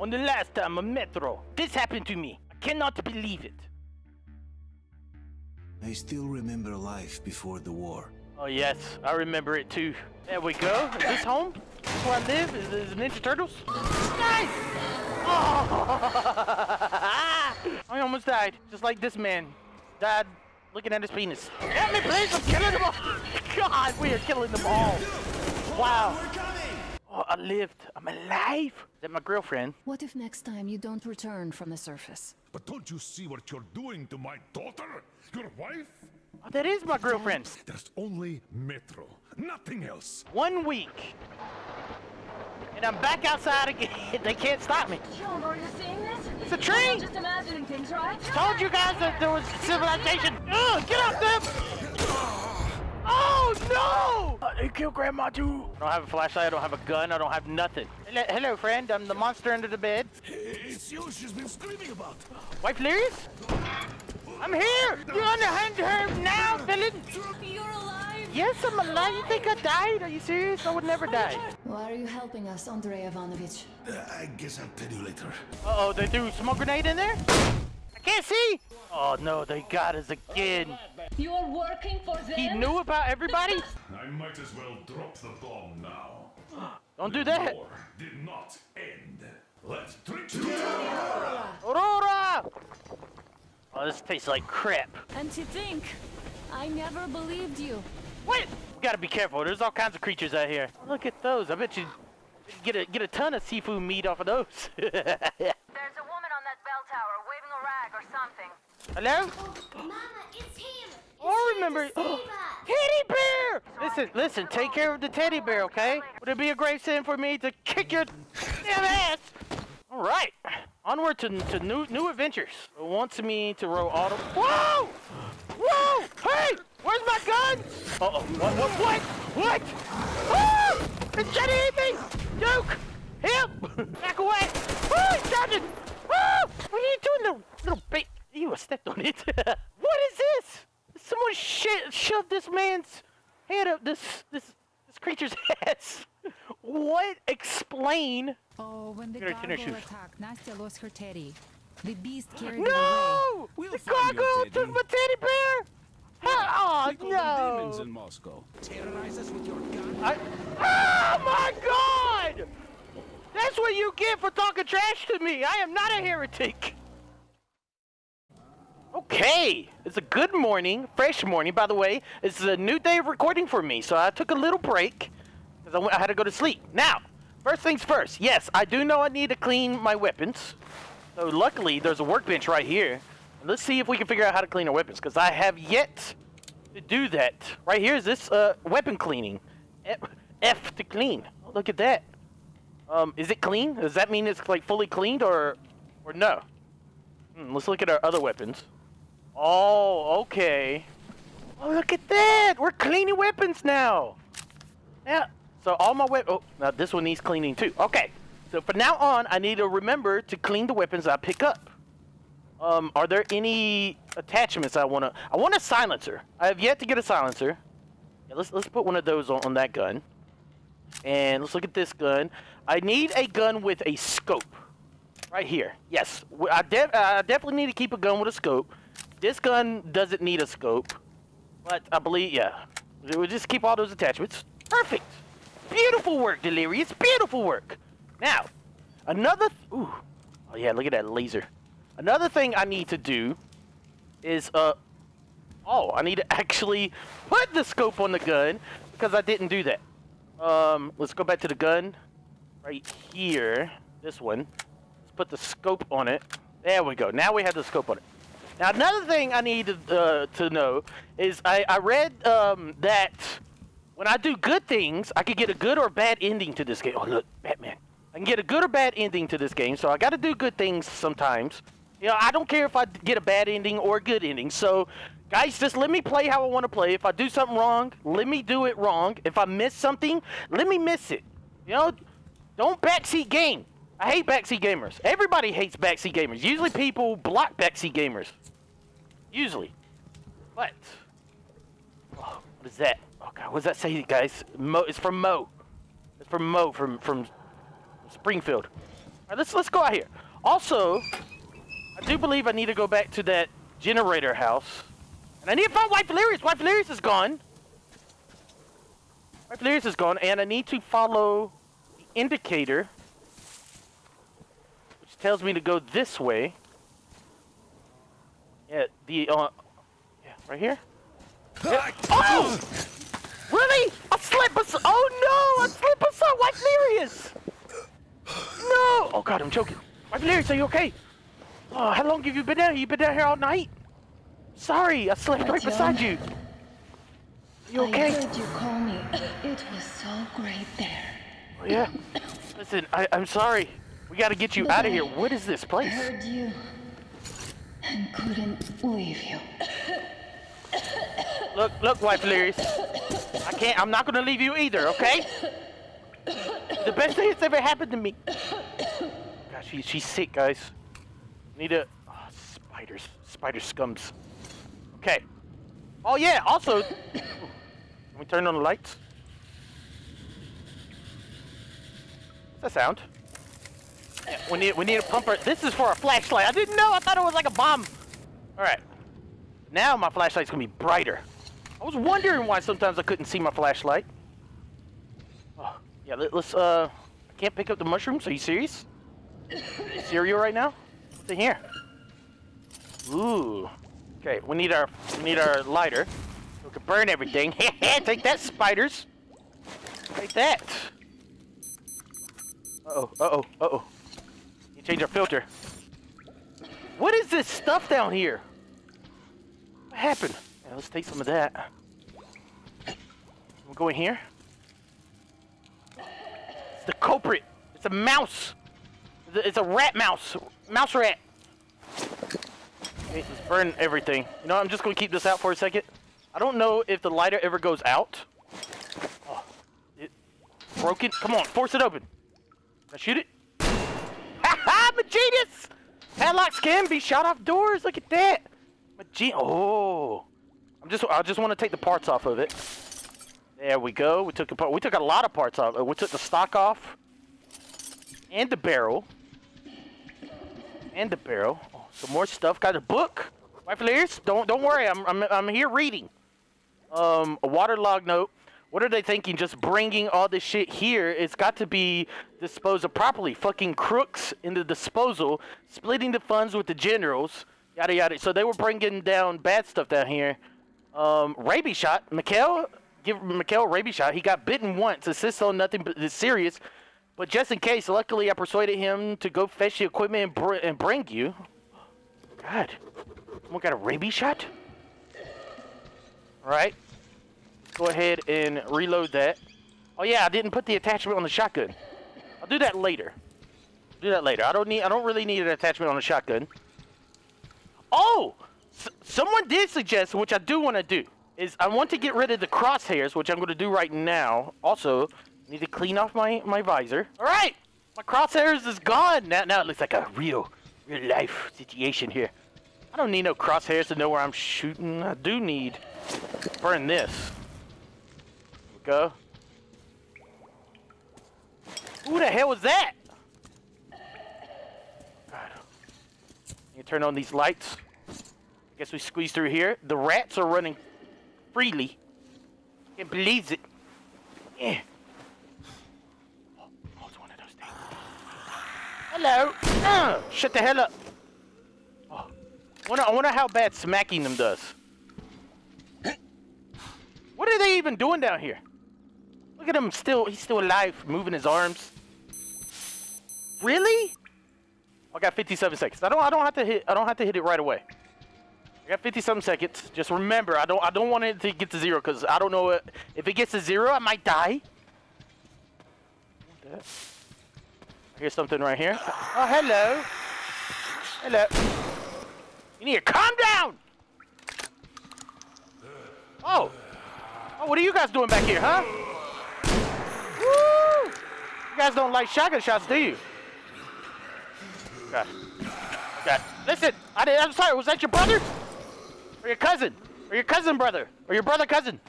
on the last time on Metro. This happened to me. I cannot believe it. I still remember life before the war. Oh yes, I remember it too. There we go. Is this home? This Is where I live? Is this Ninja Turtles? Nice! Oh! I almost died, just like this man died looking at his penis. Help me, please! I'm killing them all! God, we are killing them all! Wow! Oh, I lived. I'm alive. Is that my girlfriend? What if next time you don't return from the surface? But don't you see what you're doing to my daughter? Your wife? Oh, that is my girlfriend. There's only Metro, nothing else. One week. And I'm back outside again. they can't stop me. John, are you seeing this? It's a tree! You're just imagining things, right? Told you guys that there was civilization. Ugh, get off them! Oh no! Uh, they killed Grandma too. I don't have a flashlight. I don't have a gun. I don't have nothing. Hello, hello, friend. I'm the monster under the bed. It's you she's been screaming about. Wife Lyrius? I'm here. you're unhand her now, villain? You're alive! Yes, I'm alive. You think I died? Are you serious? I would never die. Why are you helping us, Andrei Ivanovich? Uh, I guess I'll tell you later. Uh-oh, they threw a smoke grenade in there? I can't see. Oh no, they got us again. You're working for them? He knew about everybody? I might as well drop the bomb now. Don't do that. war did not end. Let's drink together. Aurora! Oh, this tastes like crap. And to think, I never believed you. What? We gotta be careful. There's all kinds of creatures out here. Look at those. I bet you get a get a ton of seafood meat off of those. There's a woman on that bell tower waving a or something. Hello? Mama, it's him. Oh, I remember. Save us. teddy bear! Listen, listen. Take care of the teddy bear, okay? Would it be a great sin for me to kick your damn ass? All right. Onward to, to new new adventures. It wants me to row auto. Whoa! Whoa! Hey! Where's my gun? Uh-oh. What? What? What? What? Ah! Oh! It's trying to hit me! Duke! Help! Back away! Ah, oh, he's charging! Oh! What are you doing, little, little bait? You stepped on it. what is this? Someone sh- shoved this man's head up this this this creature's ass. What? Explain. Oh, when the Get her gargoyle attacked, Nastya lost her teddy. The beast carried it away. No! We'll the find gargoyle took my teddy bear. Oh We call them demons no! in Moscow. Terrorize us with your gun. I, oh my God! That's what you get for talking trash to me. I am not a heretic. Okay, it's a good morning, fresh morning. By the way, it's a new day of recording for me, so I took a little break because I, I had to go to sleep. Now, first things first. Yes, I do know I need to clean my weapons. So luckily, there's a workbench right here. Let's see if we can figure out how to clean our weapons, because I have yet to do that. Right here is this uh, weapon cleaning. F, F to clean. Oh, look at that. Um, is it clean? Does that mean it's like fully cleaned or, or no? Hmm, let's look at our other weapons. Oh, okay. Oh, look at that! We're cleaning weapons now. Yeah. So all my weapons. Oh, now this one needs cleaning too. Okay. So from now on, I need to remember to clean the weapons I pick up. Um, are there any attachments I wanna? I want a silencer. I have yet to get a silencer. Yeah, let's let's put one of those on, on that gun. And let's look at this gun. I need a gun with a scope. Right here. Yes. I, def- I definitely need to keep a gun with a scope. This gun doesn't need a scope. But I believe, yeah. We'll just keep all those attachments. Perfect. Beautiful work, Delirious. Beautiful work. Now, another... Th- Ooh. Oh, yeah, look at that laser. Another thing I need to do is, uh... Oh, I need to actually put the scope on the gun because I didn't do that. Um, let's go back to the gun. Right here. This one. Let's put the scope on it. There we go. Now we have the scope on it. Now another thing I need to, uh, to know is I, I read um, that when I do good things, I could get a good or bad ending to this game. Oh look, Batman. I can get a good or bad ending to this game, so I got to do good things sometimes. You know, I don't care if I get a bad ending or a good ending. So, guys, just let me play how I want to play. If I do something wrong, let me do it wrong. If I miss something, let me miss it. You know, don't backseat game. I hate backseat gamers. Everybody hates backseat gamers. Usually people block backseat gamers. Usually. But, oh, what is that? Oh God, what does that say, guys? Mo, it's from Mo. It's from Mo from from Springfield. right, let's let's go out here. Also, I do believe I need to go back to that generator house, and I need to find White Valerius. White Valerius is gone. White Valerius is gone, and I need to follow the indicator, which tells me to go this way. Yeah, the uh, yeah, right here. Yeah. Oh! Really? I slipped. Oh no! I slipped beside White Valerius. No! Oh god, I'm choking. White Valerius, are you okay? Oh, how long have you been down here? You been down here all night? Sorry, I slept right beside you. You I okay? heard you call me. It was so great there. Oh, yeah. Listen, I, I'm sorry. We gotta get you out of here. What is this place? I heard you and couldn't leave you. Look, look, White Valerius. I can't. I'm not gonna leave you either. Okay? The best thing that's ever happened to me. Gosh, she, she's sick, guys. Need a oh, spiders, spider scums. Okay. Oh yeah. Also, can we turn on the lights? What's that sound? Yeah, we need we need a pumper. This is for a flashlight. I didn't know. I thought it was like a bomb. All right. Now my flashlight's gonna be brighter. I was wondering why sometimes I couldn't see my flashlight. Oh, yeah, let, us uh, I can't pick up the mushrooms. Are you serious? Cereal right now? What's in here? Ooh. Okay, we need our we need our lighter. We can burn everything. Take that, spiders. Take that. Uh oh. Uh oh. Uh oh. You change our filter. What is this stuff down here? What happened? Yeah, let's take some of that. We'll go in here. It's the culprit. It's a mouse. It's a rat mouse. Mouse rat. Let's burn everything. You know, I'm just gonna keep this out for a second. I don't know if the lighter ever goes out. Oh, it broken. Come on, force it open. I shoot it? Ha ha! I'm a genius! Padlocks can be shot off doors. Look at that. I'm a gen- Oh. I'm just. I just want to take the parts off of it. There we go. We took the part. We took a lot of parts off. We took the stock off, and the barrel, and the barrel. Some more stuff. Got a book. White Flares. Don't don't worry. I'm I'm I'm here reading. Um, a waterlogged note. What are they thinking? Just bringing all this shit here? It's got to be disposed of properly. Fucking crooks in the disposal, splitting the funds with the generals. Yada yada. So they were bringing down bad stuff down here. Um, rabies shot. Mikhail, give Mikhail rabies shot. He got bitten once. Insists on nothing but it's serious. But just in case, luckily I persuaded him to go fetch the equipment and, br- and bring you. God, someone got a rabies shot. All right. Go ahead and reload that. Oh yeah, I didn't put the attachment on the shotgun. I'll do that later. Do that later. I don't need. I don't really need an attachment on the shotgun. Oh, someone did suggest, which I do want to do, is I want to get rid of the crosshairs, which I'm going to do right now. Also, need to clean off my my visor. All right, my crosshairs is gone. Now now it looks like a real real life situation here. I don't need no crosshairs to know where I'm shooting. I do need burn this. Go. Who the hell was that? You turn on these lights. I Guess we squeeze through here. The rats are running freely. Can't believe it. Yeah. Oh, oh, it's one of those things. Hello. Uh, shut the hell up. Wonder, I wonder how bad smacking them does. What are they even doing down here? Look at him still, he's still alive, moving his arms. Really? I got 57 seconds. I don't I don't have to hit I don't have to hit it right away. I got 57 seconds. Just remember, I don't I don't want it to get to zero because I don't know if it gets to zero, I might die. Hear something right here. Oh, hello. Hello. You need to calm down. Oh. Oh, what are you guys doing back here, huh? Woo! You guys don't like shotgun shots, do you? God. God. Listen, I did, I'm sorry, was that your brother? Or your cousin? Or your cousin brother? Or your brother cousin?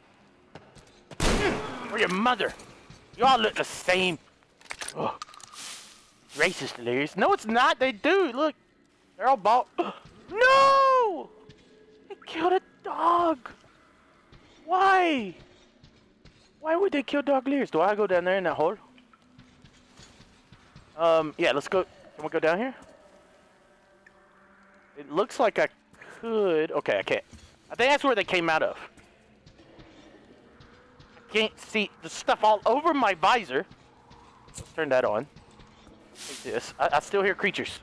Or your mother? You all look the same. Ugh. racist, Delirious. No, it's not. They do. Look, they're all bald. No! They killed a dog. Why? Why would they kill Dog Delirious? Do I go down there in that hole? Um, yeah, let's go. Can we go down here? It looks like I could. Okay, I can't. I think that's where they came out of. I can't see the stuff all over my visor. Let's turn that on. Take this. I, I still hear creatures.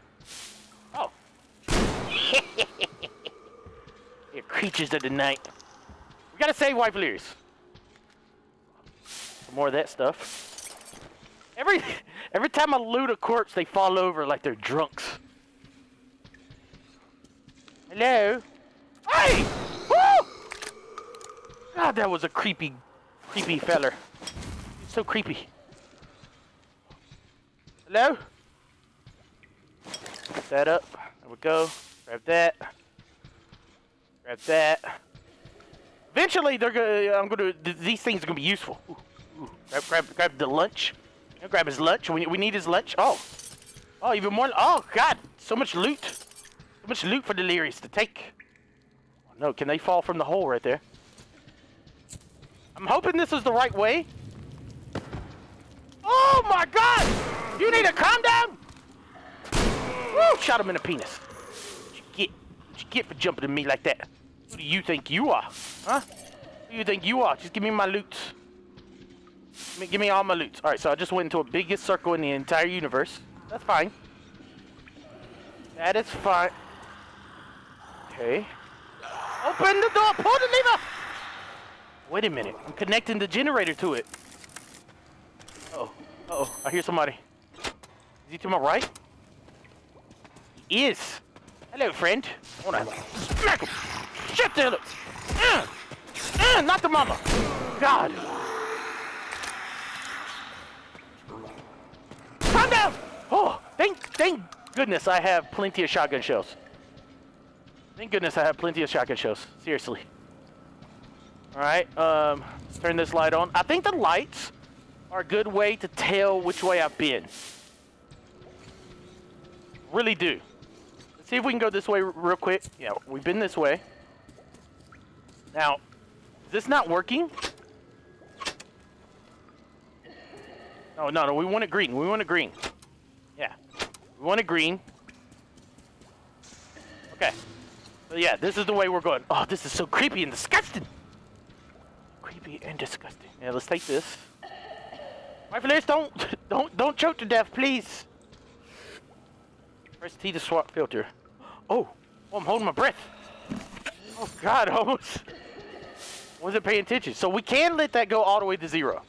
Hear creatures of the night. We gotta save. Some more of that stuff. Every every time I loot a corpse, they fall over like they're drunks. Hello? Hey! Woo! God, that was a creepy, creepy feller. He's so creepy. Hello? Pick that up. There we go. Grab that. Grab that. Eventually, they're gonna. I'm gonna. These things are gonna be useful. Ooh, ooh. Grab, grab, grab the lunch. Know, grab his lunch. We, we need his lunch. Oh, oh, even more. Oh God, so much loot. So much loot for Delirious to take. Oh, no, can they fall from the hole right there? I'm hoping this is the right way. Oh my God! You need to calm down. Woo! Shot him in the penis. What you get? What you get for jumping at me like that? Who do you think you are? Huh? Who do you think you are? Just give me my loot. Give me, give me all my loot. Alright, so I just went into a biggest circle in the entire universe. That's fine. That is fine. Okay. Open the door! Pull the lever! Wait a minute. I'm connecting the generator to it. Uh oh. Uh oh. I hear somebody. Is he to my right? He is. Hello, friend. Hold on. Smack him. Shit, the other. Uh, uh, not the mama. God. Calm down. Oh, thank, thank goodness I have plenty of shotgun shells. Thank goodness I have plenty of shotgun shells. Seriously. All right. Um, let's turn this light on. I think the lights are a good way to tell which way I've been. Really do. Let's see if we can go this way real quick. Yeah, we've been this way. Now, is this not working? No, no, no. We want it green. We want it green. Yeah. We want it green. Okay. So yeah, this is the way we're going. Oh, this is so creepy and disgusting. Creepy and disgusting. Yeah, let's take this. My please don't don't don't choke to death, please. Press T to swap filter. Oh, oh I'm holding my breath. Oh God, almost wasn't paying attention. So we can let that go all the way to zero.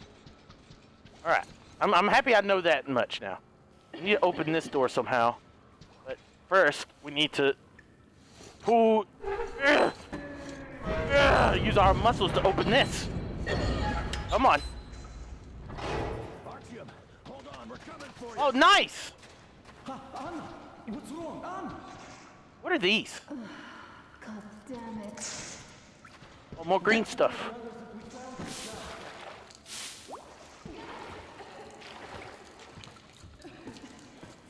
All right, I'm I'm happy I know that much now. We need to open this door somehow, but first we need to pull. Ugh, ugh, use our muscles to open this. Come on. Artyom, hold on, we're coming for you. Oh, nice! What's wrong? What are these? God damn it. Oh, more green stuff.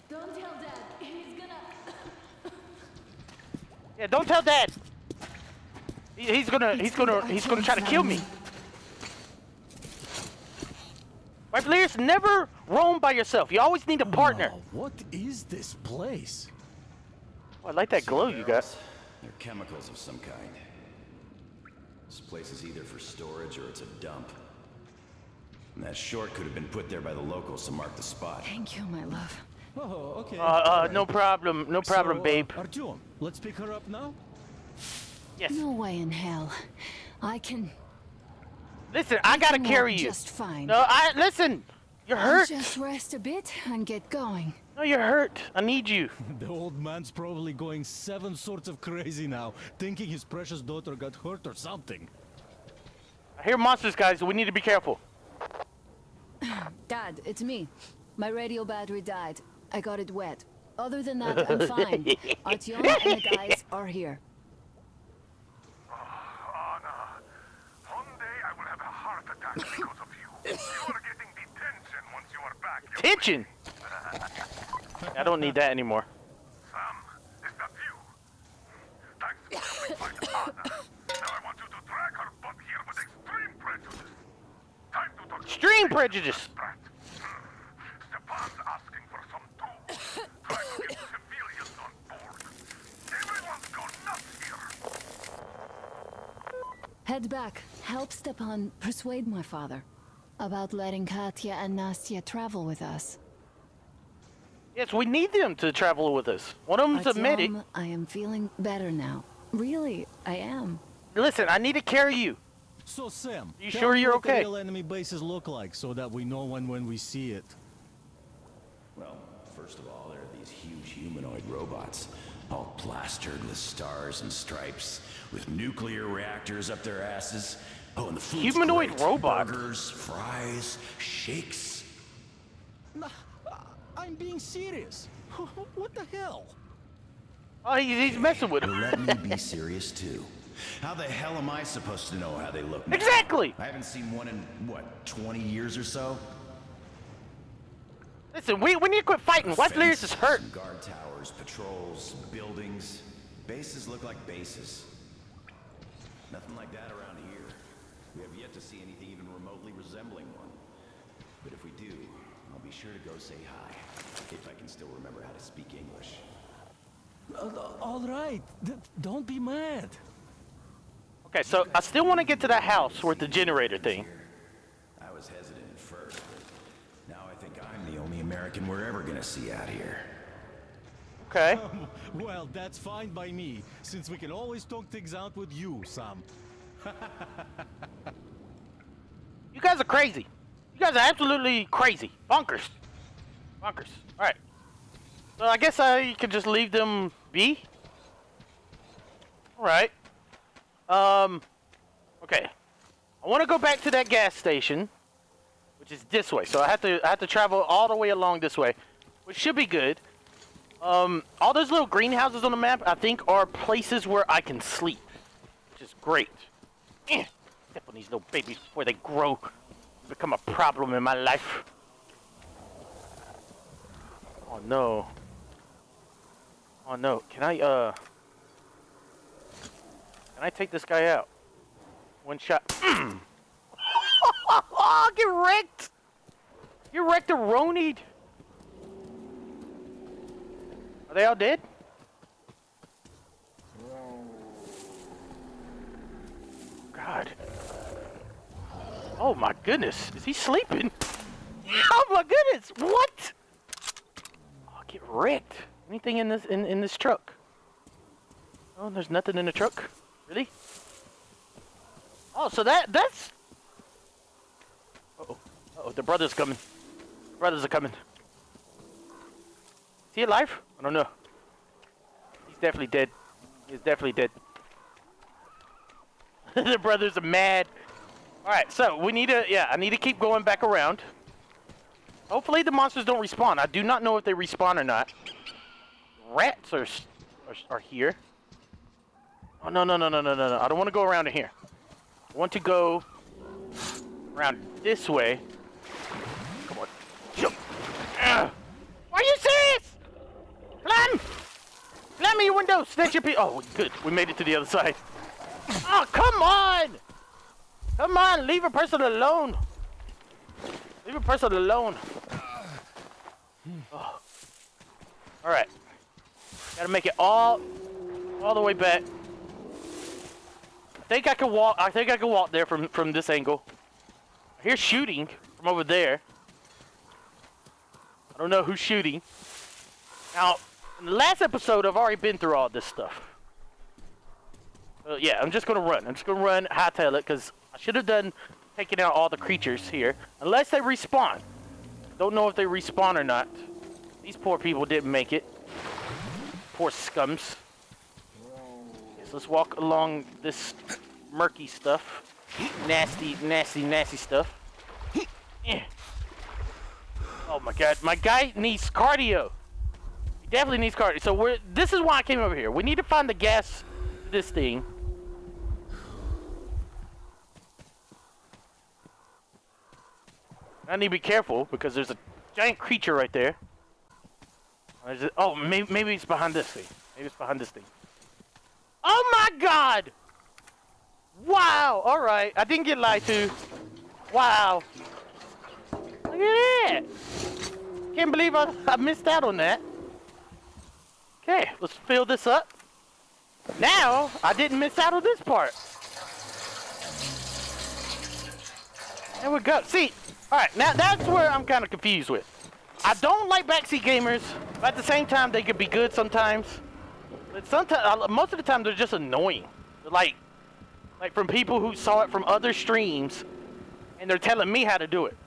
Don't tell Dad. He's gonna. Yeah, don't tell Dad. He- He's gonna, he's gonna, he's gonna try to kill me. My players never roam by yourself. You always need a partner. Oh, what is this place? Oh, I like that glow you got. They're chemicals of some kind. This place is either for storage or it's a dump. And that short could have been put there by the locals to mark the spot. Thank you, my love. Oh, okay. Uh, uh, no problem, no problem, so, uh, babe. Artyom, let's pick her up now. Yes. No way in hell. I can. Listen, I gotta carry you. Just fine. No, I listen. You're I'll hurt. Just rest a bit and get going. No, you're hurt. I need you. The old man's probably going seven sorts of crazy now, thinking his precious daughter got hurt or something. I hear monsters, guys. We need to be careful. Dad, it's me. My radio battery died. I got it wet. Other than that, I'm fine. Artyom and the guys are here. Ah, Anna, one day I will have a heart attack because of you. You are getting detention once you are back. you Tension. I don't need that anymore. Extreme prejudice. Head back. Help Stepan persuade my father about letting Katya and Nastya travel with us. Yes, we need them to travel with us. One of them's a medic. I am feeling better now. Really, I am. Listen, I need to carry you. So Sam, You sure you're what the okay? real enemy bases look like so that we know when when we see it. Well, first of all, there are these huge humanoid robots, all plastered with stars and stripes, with nuclear reactors up their asses. Oh, and the food's Humanoid great. robot? Burgers, fries, shakes. Nah, I'm being serious. what the hell? Oh, he's, he's messing with him. let me be serious too. How the hell am I supposed to know how they look? now? Exactly. I haven't seen one in what, 20 years or so. Listen, we, we need to quit fighting. West Lyris is hurt. and Guard towers, patrols, buildings. Bases look like bases. Nothing like that around here. We have yet to see anything even remotely resembling one. But if we do, I'll be sure to go say hi. If I can still remember how to speak English. Uh, all right, D- don't be mad. Okay, so I still want to get to that house with the generator thing. I was hesitant at first, but now I think I'm the only American we're ever gonna see out here. Okay. Well, that's fine by me, since we can always talk things out with you, Sam. You guys are crazy. You guys are absolutely crazy. Bonkers. Bonkers. Alright. So I guess I could just leave them be? Alright. Um, okay. I want to go back to that gas station, which is this way. So I have to I have to travel all the way along this way, which should be good. Um, all those little greenhouses on the map, I think, are places where I can sleep, which is great. Eh, Step on these little babies before they grow, become a problem in my life. Oh no. Oh no. Can I uh? Can I take this guy out? One shot. Oh get wrecked! Get wrecked, Ronied. Are they all dead? God. Oh my goodness. Is he sleeping? Oh my goodness. What? Get wrecked. Anything in this in, in this truck? Oh, there's nothing in the truck. Really? Oh, so that that's. Uh oh. Uh oh, the brother's coming. Brothers are coming. Is he alive? I don't know. He's definitely dead. He's definitely dead. the brothers are mad. Alright, so we need to, yeah, I need to keep going back around. Hopefully the monsters don't respawn. I do not know if they respawn or not. Rats are, are, are here. Oh, no, no, no, no, no, no, no. I don't want to go around in here. I want to go around this way. Come on. Jump. Ugh. Are you serious? Climb! Climb me your window! Snatch your pe- Oh, good. We made it to the other side. Oh, come on! Come on, leave a person alone. Leave a person alone. Oh. All right. Gotta make it all, all the way back. I think I can walk. I think I can walk there from from this angle. I hear shooting from over there. I don't know who's shooting. Now, in the last episode, I've already been through all this stuff. Uh, yeah, I'm just gonna run. I'm just gonna run, hightail it, because I should have done taking out all the creatures here. Unless they respawn. Don't know if they respawn or not. These poor people didn't make it. Poor scums. Yes, let's walk along this murky stuff. Nasty, nasty, nasty stuff. Eh. Oh my god, my guy needs cardio. He definitely needs cardio. So we're this is why I came over here. We need to find the gas this thing. I need to be careful because there's a giant creature right there. Oh, maybe, maybe it's behind this thing. Maybe it's behind this thing. Oh my god! Wow! Alright, I didn't get lied to. Wow. Look at that! Can't believe I, I missed out on that. Okay, let's fill this up. Now, I didn't miss out on this part. There we go. See, alright, now that's where I'm kind of confused with. I don't like backseat gamers, but at the same time, they could be good sometimes. But sometimes, uh, most of the time, they're just annoying. Like, like from people who saw it from other streams, and they're telling me how to do it.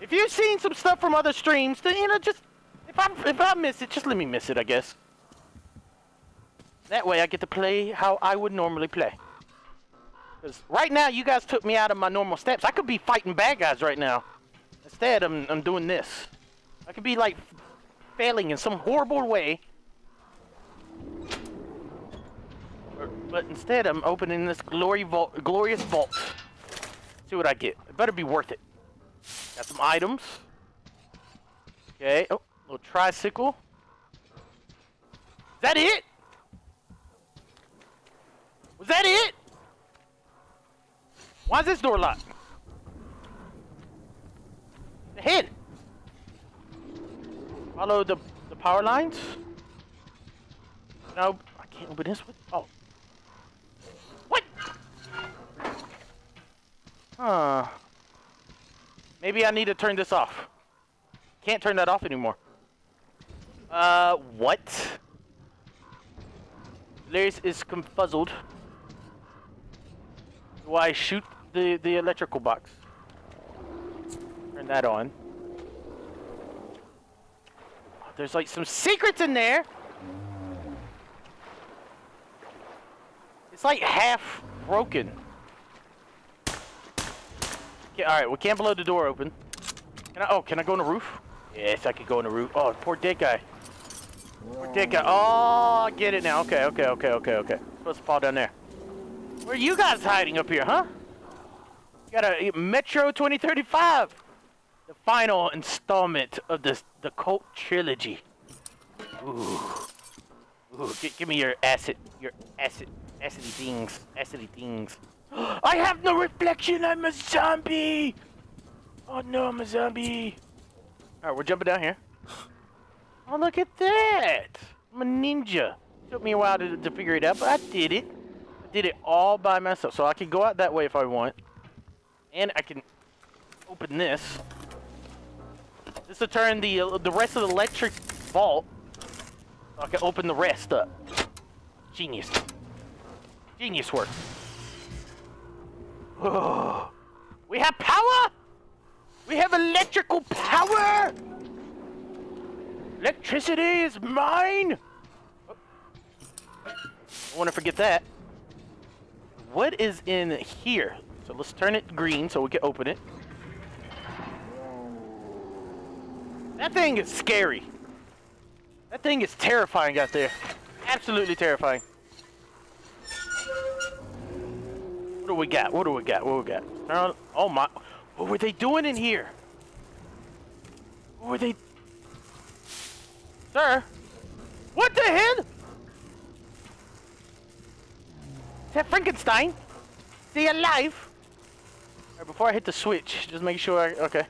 If you've seen some stuff from other streams, then you know, just if I if I miss it, just let me miss it, I guess. That way, I get to play how I would normally play. Because right now, you guys took me out of my normal steps. I could be fighting bad guys right now. Instead, I'm I'm doing this. I could be like failing in some horrible way. But instead, I'm opening this glory vault, glorious vault. See what I get. It better be worth it. Got some items. Okay. Oh, little tricycle. Is that it? Was that it? Why is this door locked? The head. Follow the the power lines. No, I can't open this one. Oh. What? Huh. Maybe I need to turn this off. Can't turn that off anymore. Uh, what? Larry is confuzzled. Do I shoot the, the electrical box? Turn that on. There's like some secrets in there. It's like half broken. Okay, all right, we can't blow the door open. Can I? Oh, can I go on the roof? Yes, I can go on the roof. Oh, poor dead guy. Poor dead guy. Oh, I get it now. Okay, okay, okay, okay, okay. Supposed to fall down there. Where are you guys hiding up here, huh? Got a Metro 2035. The final installment of this the cult trilogy. Ooh. Ooh, gi- give me your acid, your acid, acidy things, acidy things. I have no reflection. I'm a zombie. Oh no, I'm a zombie. All right, we're jumping down here. Oh, look at that. I'm a ninja. Took me a while to, to figure it out, but I did it. Did it all by myself. So I can go out that way if I want. And I can open this. This will turn the uh, the rest of the electric vault. So I can open the rest up. Genius. Genius work. Oh, we have power! We have electrical power! Electricity is mine! Oh. I want to forget that. What is in here? So let's turn it green so we can open it. That thing is scary. That thing is terrifying out there. Absolutely terrifying. What do we got? What do we got? What do we got? Oh my! What were they doing in here? What were they? Sir? What the hell? Is that Frankenstein? He alive? Alright, before I hit the switch, just make sure I, okay.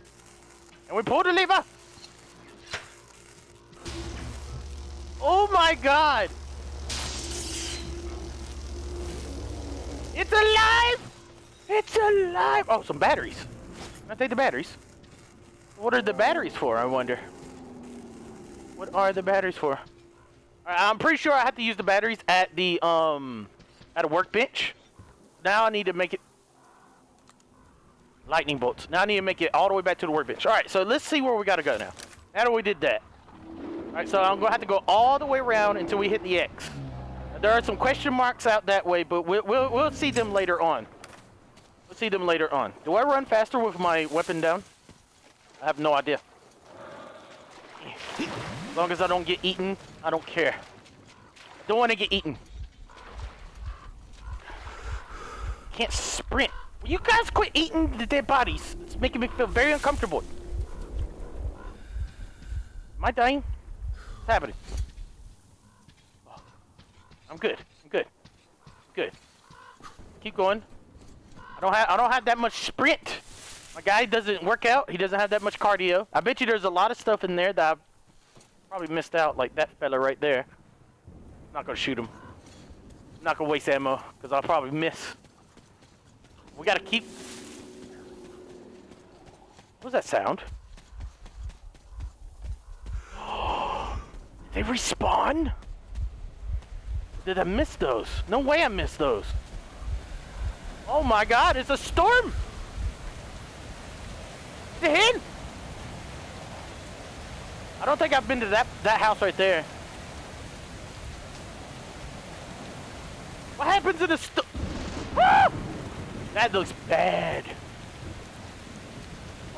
And we pull the lever! Oh my god! It's alive! It's alive! Oh, some batteries. Can I take the batteries? What are the batteries for, I wonder? What are the batteries for? Alright, I'm pretty sure I have to use the batteries at the, um, at a workbench. Now I need to make it lightning bolts. Now I need to make it all the way back to the workbench. Alright, so let's see where we gotta go now. How do we did that. Alright, so I'm gonna have to go all the way around until we hit the X. There are some question marks out that way, but we'll, we'll, we'll see them later on. We'll see them later on. Do I run faster with my weapon down? I have no idea. As long as I don't get eaten, I don't care. Don't want to get eaten. Can't sprint. You guys quit eating the dead bodies? It's making me feel very uncomfortable. Am I dying? What's happening? I'm good. I'm good. Good. Keep going. I don't have I don't have that much sprint. My guy doesn't work out. He doesn't have that much cardio. I bet you there's a lot of stuff in there that I probably missed out, like that fella right there. I'm not gonna shoot him. I'm not gonna waste ammo, because I'll probably miss. We gotta keep. What was that sound? they respawn? Did I miss those? No way I missed those. Oh my god, it's a storm! The hit? I don't think I've been to that that house right there. What happens in the sto- ah! That looks bad.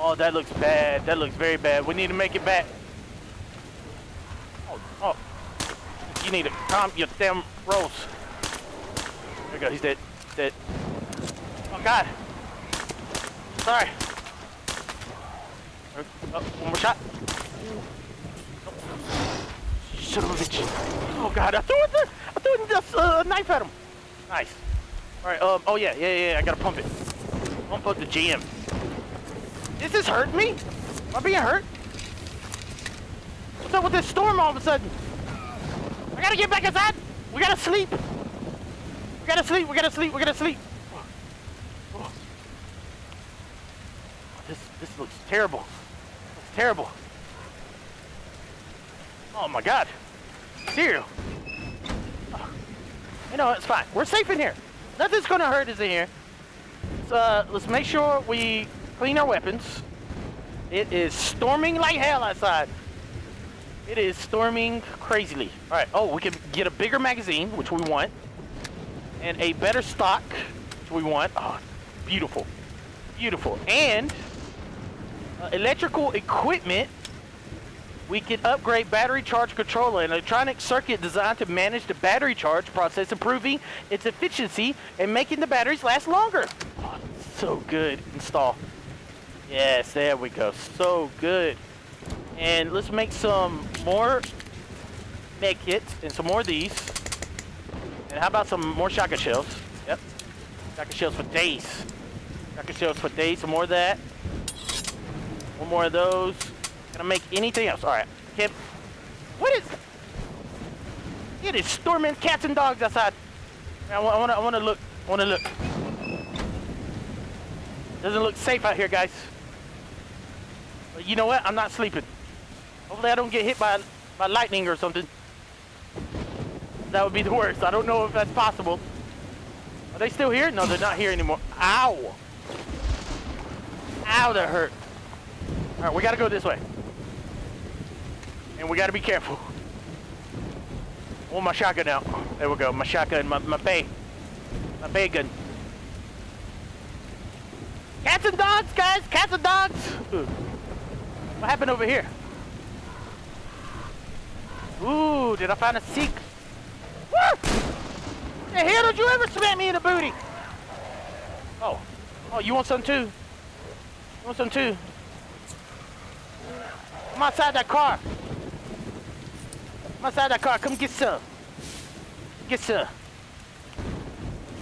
Oh, that looks bad. That looks very bad. We need to make it back. Oh, oh. You need to calm your damn rolls. There we go. He's dead. He's dead. Oh, God. Sorry. Oh, one more shot. Son of a bitch. Oh, God. I threw it the, I threw the uh, knife at him. Nice. All right. Um. Oh yeah. Yeah. Yeah. I gotta pump it. Pump up the GM. Is this hurting me? Am I being hurt? What's up with this storm all of a sudden? I gotta get back inside. We gotta sleep. We gotta sleep. We gotta sleep. We gotta sleep. Oh. This this looks terrible. It's terrible. Oh my God. Cereal. Oh. You know, it's fine. We're safe in here. Nothing's gonna hurt us in here. So, uh, let's make sure we clean our weapons. It is storming like hell outside. It is storming crazily. All right. Oh, we can get a bigger magazine, which we want, and a better stock, which we want. Oh, beautiful, beautiful, and uh, electrical equipment. We can upgrade battery charge controller, an electronic circuit designed to manage the battery charge process, improving its efficiency and making the batteries last longer. So good. Install. Yes, there we go. So good. And let's make some more med kits and some more of these. And how about some more shotgun shells? Yep. Shotgun shells for days. Shotgun shells for days. Some more of that. One more of those. I make anything else? All right. Can, what is... It is storming cats and dogs outside. I want to I wanna look. I want to look. Doesn't look safe out here, guys. But you know what? I'm not sleeping. Hopefully I don't get hit by, by lightning or something. That would be the worst. I don't know if that's possible. Are they still here? No, they're not here anymore. Ow! Ow, that hurt. All right, we gotta go this way. And we gotta be careful. Want my shotgun out. There we go, my shotgun, my, my bay. My bay gun. Cats and dogs, guys! Cats and dogs! What happened over here? Ooh, did I find a seek? Woo! The hell did you ever smack me in the booty? Oh. Oh, you want some too? You want some too? Come outside that car. Come outside that car. Come get some. Get some.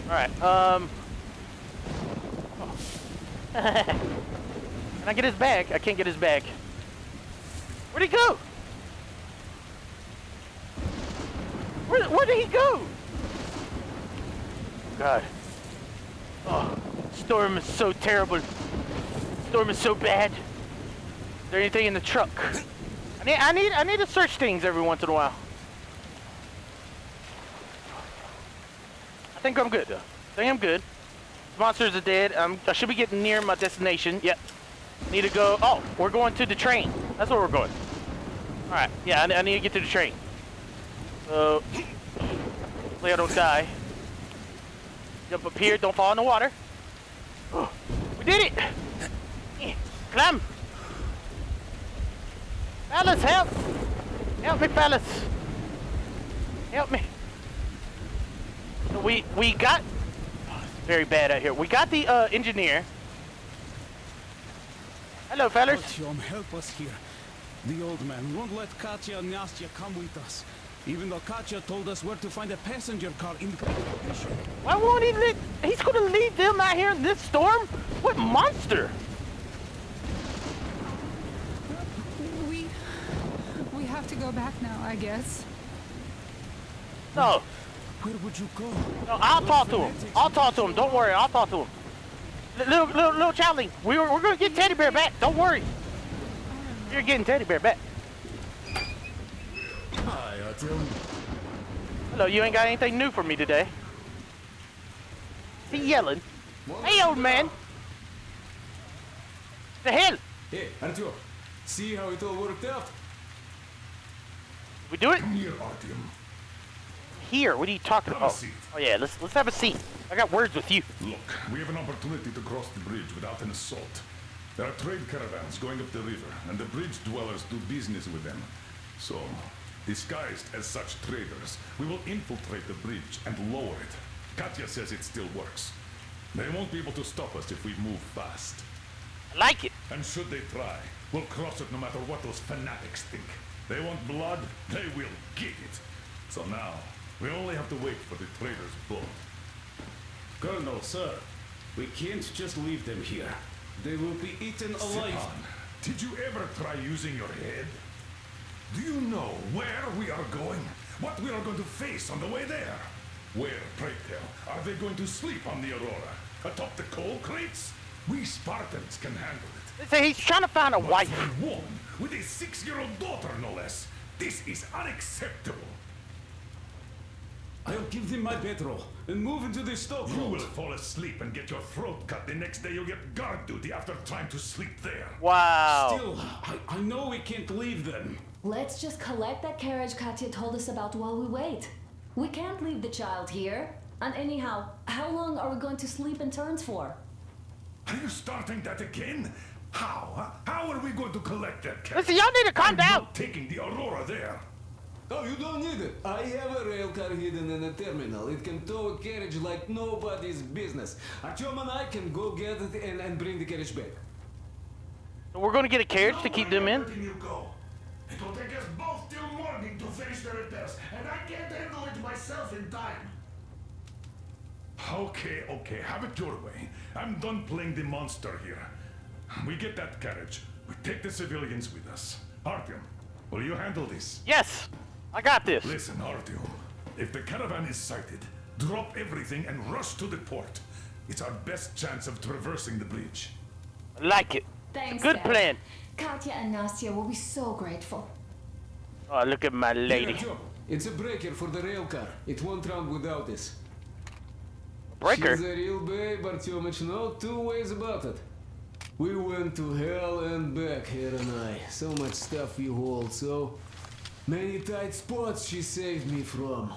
Alright, um... Can I get his bag? I can't get his bag. Where'd he go? Where, where did he go? God. Oh, storm is so terrible. Storm is so bad. Is there anything in the truck? I need, I need, I need to search things every once in a while. I think I'm good. I think I'm good. Monsters are dead. Um, I should be getting near my destination. Yep. Need to go. Oh, we're going to the train. That's where we're going. All right. Yeah, I, I need to get to the train. So, hopefully I don't die. Jump up here. Don't fall in the water. Oh, we did it. Climb. Fellas, help. Help me, fellas. Help me. So we we got very bad out here. We got the uh, engineer. Hello, fellas. Artyom, help us here. The old man won't let Katya and Nastya come with us. Even though Katya told us where to find a passenger car in the. Why won't he let... He's gonna leave them out here in this storm? What monster? We... We have to go back now, I guess. No, Where would you go? no, I'll talk to him. I'll talk to him. Don't worry, I'll talk to him. L- Little, little, little Charlie, we we're, we're gonna get Teddy Bear back. Don't worry. You're getting Teddy Bear back. Hi, Artyom. Hello, you ain't got anything new for me today. He yelling. Hey, old man. The hell? Hey, Artyom, see how it all worked out? We do it Come here, Artyom. here. What are you talking about? seat. Oh yeah, let's let's have a seat. I got words with you. Look, we have an opportunity to cross the bridge without an assault. There are trade caravans going up the river, and the bridge dwellers do business with them. So, disguised as such traders, we will infiltrate the bridge and lower it. Katya says it still works. They won't be able to stop us if we move fast. I like it. And should they try, we'll cross it no matter what those fanatics think. They want blood, they will get it. So now, we only have to wait for the trader's boat. Colonel, sir, we can't just leave them here. They will be eaten alive. Stepan, did you ever try using your head? Do you know where we are going? What we are going to face on the way there? Where, pray tell, are they going to sleep on the Aurora? Atop the coal crates? We Spartans can handle it. Say he's trying to find a But wife. for a woman with a six-year-old daughter, no less, this is unacceptable. I'll give them my bedroll and move into the You will fall asleep and get your throat cut the next day You'll get guard duty after trying to sleep there. Wow. Still, I, I know we can't leave them. Let's just collect that carriage Katya told us about while we wait. We can't leave the child here. And anyhow, how long are we going to sleep in turns for? Are you starting that again? How? How are we going to collect that cat? Listen, y'all need to calm I'm down. not taking the Aurora there. Oh, you don't need it. I have a rail car hidden in a terminal. It can tow a carriage like nobody's business. Artyom and I can go get it and, and bring the carriage back. We're gonna get a carriage to keep them in. Letting you go. It will take us both till morning to finish the repairs, and I can't handle it myself in time. Okay, okay, have it your way. I'm done playing the monster here. We get that carriage. We take the civilians with us. Artyom, will you handle this? Yes, I got this. Listen, Artyom. If the caravan is sighted, drop everything and rush to the port. It's our best chance of traversing the bridge. I like it. Thanks, Good Dad. plan. Katya and Nastya will be so grateful. Oh, look at my lady. Artyom, it's a breaker for the rail car. It won't run without this. Breaker. She's a real babe, Artyomich. No two ways about it. We went to hell and back, her and I. So much stuff you hold, so many tight spots she saved me from.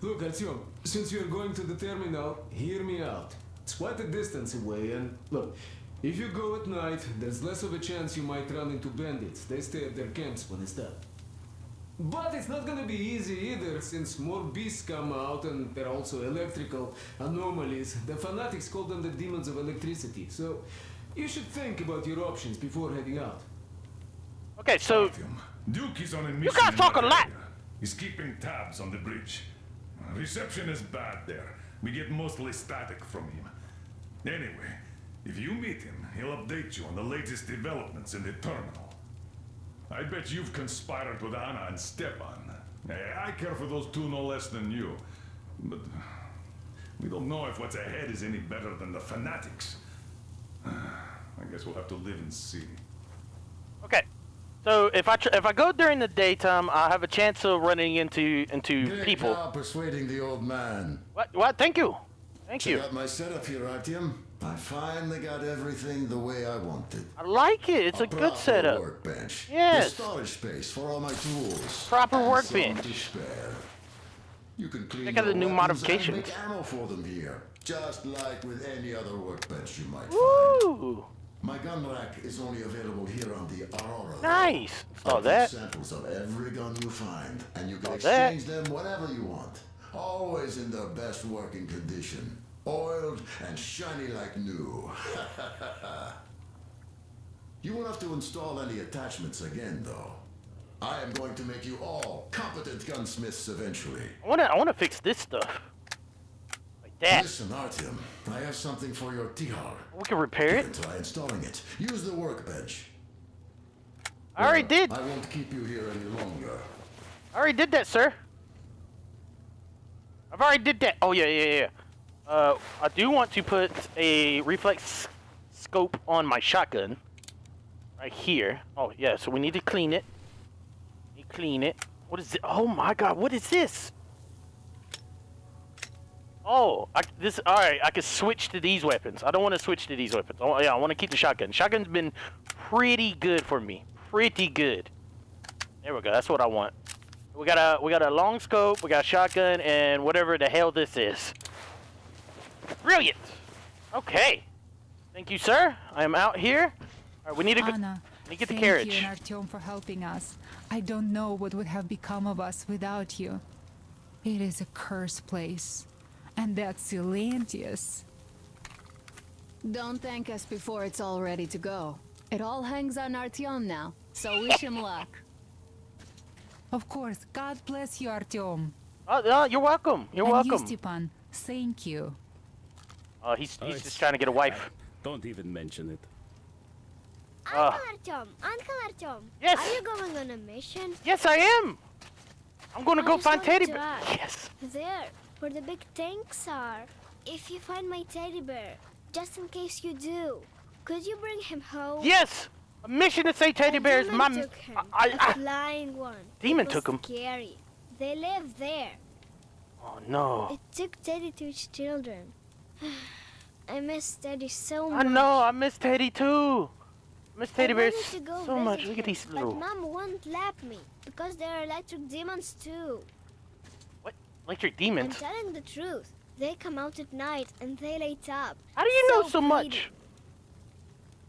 Look, Artyom, since you're going to the terminal, hear me out. It's quite a distance away, and look, if you go at night, there's less of a chance you might run into bandits. They stay at their camps when it's dark. But it's not gonna be easy either, since more beasts come out and there are also electrical anomalies. The fanatics call them the demons of electricity, so you should think about your options before heading out. Okay, so Artyom, Duke is on a mission. You guys in talk that a lot. He's keeping tabs on the bridge. Reception is bad there. We get mostly static from him. Anyway, if you meet him, he'll update you on the latest developments in the terminal. I bet you've conspired with Anna and Stepan. Eh, I care for those two no less than you. But we don't know if what's ahead is any better than the fanatics. I guess we'll have to live and see. okay, so if I tr- if I go during the daytime, I have a chance of running into into Great people. job persuading the old man. What? What? Thank you. Thank Check you. Got my setup here, Artyom. I finally got everything the way I wanted. I like it. It's a good setup. workbench. Yes. With storage space for all my tools. Proper workbench. some to spare. You can clean Check out the new and modifications. make ammo for them here, just like with any other workbench you might find. My gun rack is only available here on the Aurora. Nice. Saw that. samples of every gun you find, and you can Saw that. them whenever you want. Always in their best working condition. Oiled and shiny like new. You won't have to install any attachments again, though. I am going to make you all competent gunsmiths eventually. I wanna I wanna fix this stuff. Like that. Listen, Artyom, I have something for your Tikhar. We can repair it. try installing it. Use the workbench. I already Well, did. I won't keep you here any longer. I already did that, sir. I've already did that. Oh yeah, yeah, yeah. Uh, I do want to put a reflex scope on my shotgun. Right here. Oh yeah, so we need to clean it. You clean it. What is it? Oh my god, what is this? Oh, I, this. All right, I can switch to these weapons. I don't want to switch to these weapons. Oh yeah, I want to keep the shotgun. Shotgun's been pretty good for me. Pretty good. There we go. That's what I want. We got a we got a long scope. We got a shotgun and whatever the hell this is. Brilliant. Okay. Thank you, sir. I am out here. All right, we need to go. Anna, Let me get the carriage. thank you and Artyom for helping us. I don't know what would have become of us without you. It is a cursed place. And that's Silantius. Don't thank us before it's all ready to go. It all hangs on Artyom now, so wish him luck. Of course, God bless you, Artyom. Oh, no, you're welcome. You're and welcome. you, Stepan. Thank you. Uh, he's Oh, he's it's- just trying to get a wife. Don't even mention it. Uh, Uncle Artyom, Uncle Artyom. Yes. Are you going on a mission? yes, I am. I'm gonna go find Teddy Bear. Yes. There, where the big tanks are. If you find my teddy bear, just in case you do, could you bring him home? Yes. A mission to say Teddy A Bear is demon my. took him, I, a I, flying one. Demon took him? Scary. They live there. oh no. It took Teddy to its children. I miss Teddy so much. I know. I miss Teddy too. I miss Teddy I Bears to go so much. Look at these little. But Mom won't let me because there are electric demons too. What? Electric demons? I'm telling the truth. They come out at night and they light up. How do you know so much?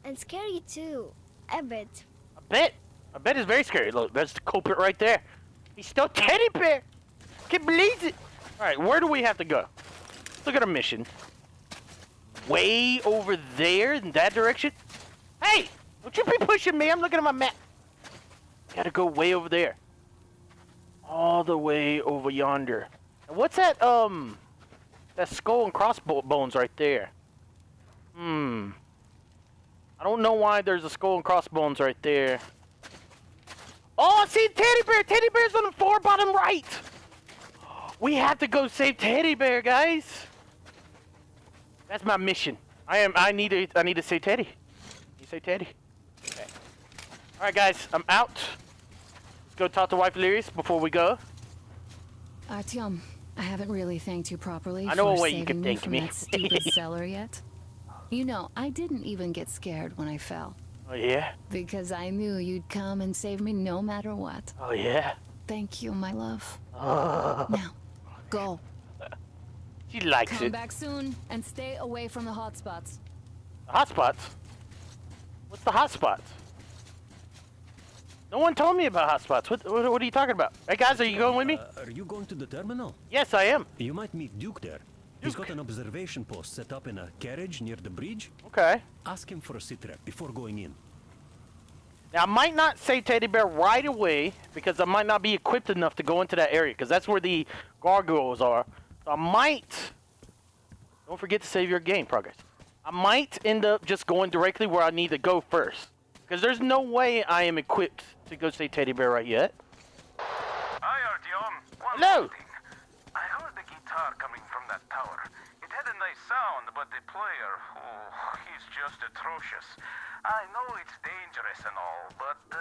And scary too. A bit. I bet. I bet it's very scary. Look, that's the culprit right there. He's still Teddy Bear. Can't believe it. All right, where do we have to go? Let's look at our mission. Way over there in that direction. Hey, don't you be pushing me. I'm looking at my map. Gotta go way over there. All the way over yonder. What's that? Um, that skull and crossbones right there. Hmm. I don't know why there's a skull and crossbones right there. Oh, I see Teddy Bear! Teddy Bear's on the far bottom right! We have to go save Teddy Bear, guys! That's my mission. I am I need to I need to save Teddy. You say Teddy? Okay. Alright guys, I'm out. Let's go talk to wife Lyris before we go. Uh, Artyom, I haven't really thanked you properly I know for a way you saving can me thank from me. that stupid cellar yet. You know, I didn't even get scared when I fell. Oh yeah? Because I knew you'd come and save me no matter what. Oh yeah? Thank you, my love. Oh. Now, go. She likes Come it. back soon and stay away from the hotspots. Hotspots? What's the hotspots? No one told me about hotspots. What, what, what are you talking about? Hey guys, are you going with me? Uh, are you going to the terminal? Yes, I am. You might meet Duke there. He's got an observation post set up in a carriage near the bridge. Okay. Ask him for a sit rep before going in. Now, I might not say Teddy Bear right away because I might not be equipped enough to go into that area because that's where the gargoyles are. So I might. Don't forget to save your game progress. I might end up just going directly where I need to go first because there's no way I am equipped to go save Teddy Bear right yet. Hi, Artyom. One thing. I heard the guitar coming from that tower. It had a nice sound, but the player, he's just atrocious. I know it's dangerous and all, but uh,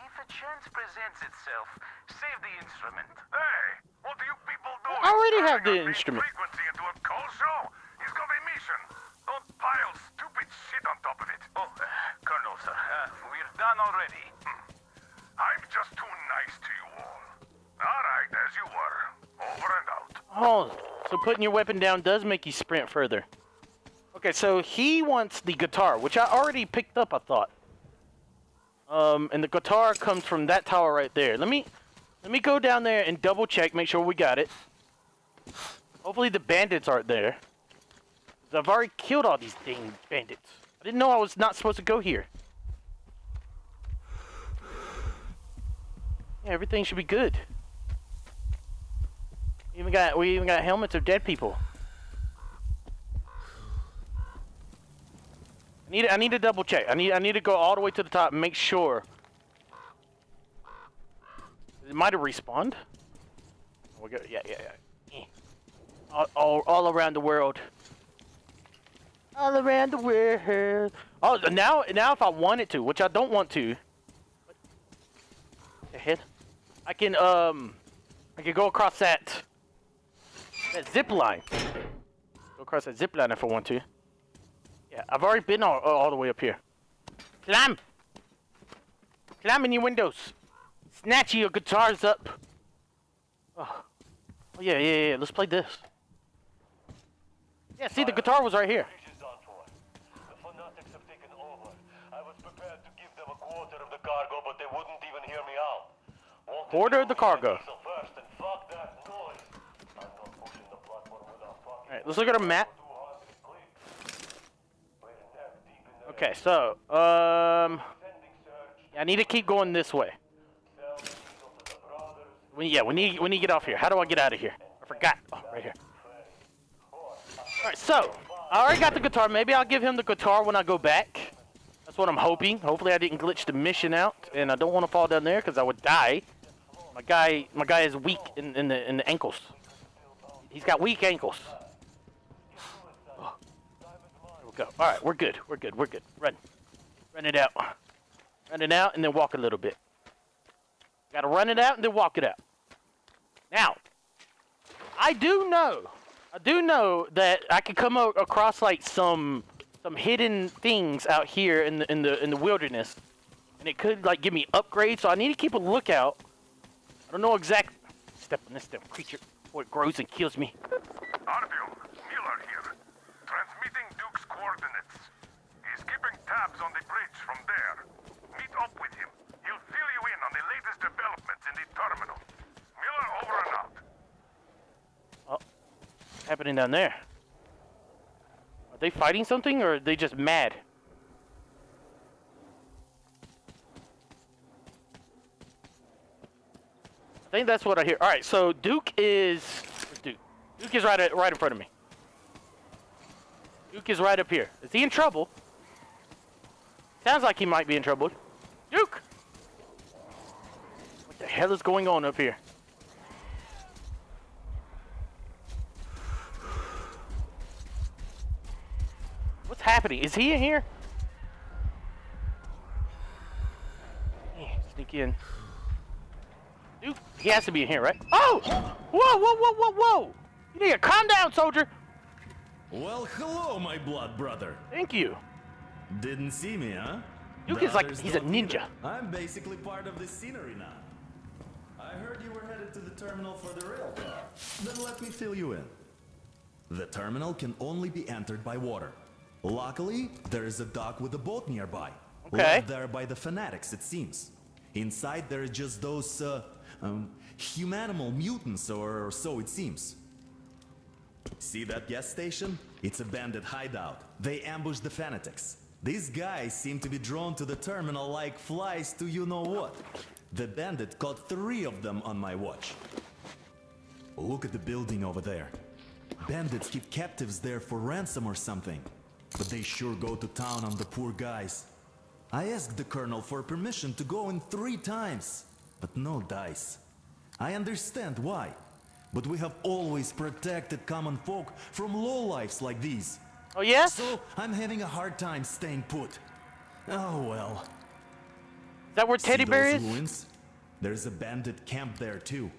if a chance presents itself, save the instrument. Hey, what are you people doing? I already have the instrument. frequency into a call show? It's got a mission. Don't pile stupid shit on top of it. Oh, uh, Colonel, sir, uh, we're done already. Hmm. I'm just too nice to you all. All right, as you were. Over and out. Oh, so putting your weapon down does make you sprint further. Okay, so he wants the guitar, which I already picked up, I thought. Um, and the guitar comes from that tower right there. Let me, let me go down there and double check, make sure we got it. Hopefully the bandits aren't there. I've already killed all these dang bandits. I didn't know I was not supposed to go here. Yeah, everything should be good. We even got we even got helmets of dead people. Need I need to double check. I need I need to go all the way to the top and make sure. It might have respawned. We go. Yeah, yeah, yeah. Eh. All, all, all around the world. All around the world. Oh, now now if I wanted to, which I don't want to. Ahead. I can um, I can go across that that zip line. Go across that zip line if I want to. Yeah, I've already been all, all the way up here. Climb! Climb in your windows. Snatch your guitars up. Oh. oh yeah, yeah, yeah. Let's play this. Yeah, see, the guitar was right here. Order of the cargo. Alright, let's look at a map. Okay, so, um... I need to keep going this way. We, yeah, we need, we need to get off here. How do I get out of here? I forgot. Oh, right here. Alright, so, I already got the guitar. Maybe I'll give him the guitar when I go back. That's what I'm hoping. Hopefully I didn't glitch the mission out, and I don't want to fall down there because I would die. My guy, my guy is weak in, in the in the ankles. He's got weak ankles. We go. All right, we're good. We're good. We're good. Run, run it out. Run it out, and then walk a little bit. Got to run it out and then walk it out. Now, I do know, I do know that I could come across like some some hidden things out here in the in the in the wilderness, and it could like give me upgrades. So I need to keep a lookout. I don't know exact. Step on this damn creature before it grows and kills me. Artyom, Miller here. Transmitting Duke's coordinates. He's on the bridge from there. Meet up with him. He'll fill you in on the latest developments in the terminal. Miller over and out. Oh, happening down there? Are they fighting something or are they just mad? I think that's what I hear. All right, so Duke is Duke. Duke is right at, right in front of me. Duke is right up here. Is he in trouble? Sounds like he might be in trouble. Duke! What the hell is going on up here? What's happening? Is he in here? Sneak in. Duke, he has to be in here, right? Oh! Whoa, whoa, whoa, whoa, whoa! You need to calm down, soldier. Well, hello, my blood brother. Thank you. Didn't see me, huh? Duke is like he's a ninja. I'm basically part of the scenery now. I heard you were headed to the terminal for the rail car. Then let me fill you in. The terminal can only be entered by water. Luckily, there is a dock with a boat nearby. Okay. Left there by the fanatics, it seems. Inside, there are just those, uh, um, humanimal mutants, or so it seems. See that gas station? It's a bandit hideout. They ambush the fanatics. These guys seem to be drawn to the terminal like flies to you know what. The bandit caught three of them on my watch. Look at the building over there. Bandits keep captives there for ransom or something. But they sure go to town on the poor guys. I asked the colonel for permission to go in three times, but no dice. I understand why, but we have always protected common folk from lowlifes like these. Oh yes? So I'm having a hard time staying put. Oh well. Is that where Teddy Bear is? ruins? There's a bandit camp there too.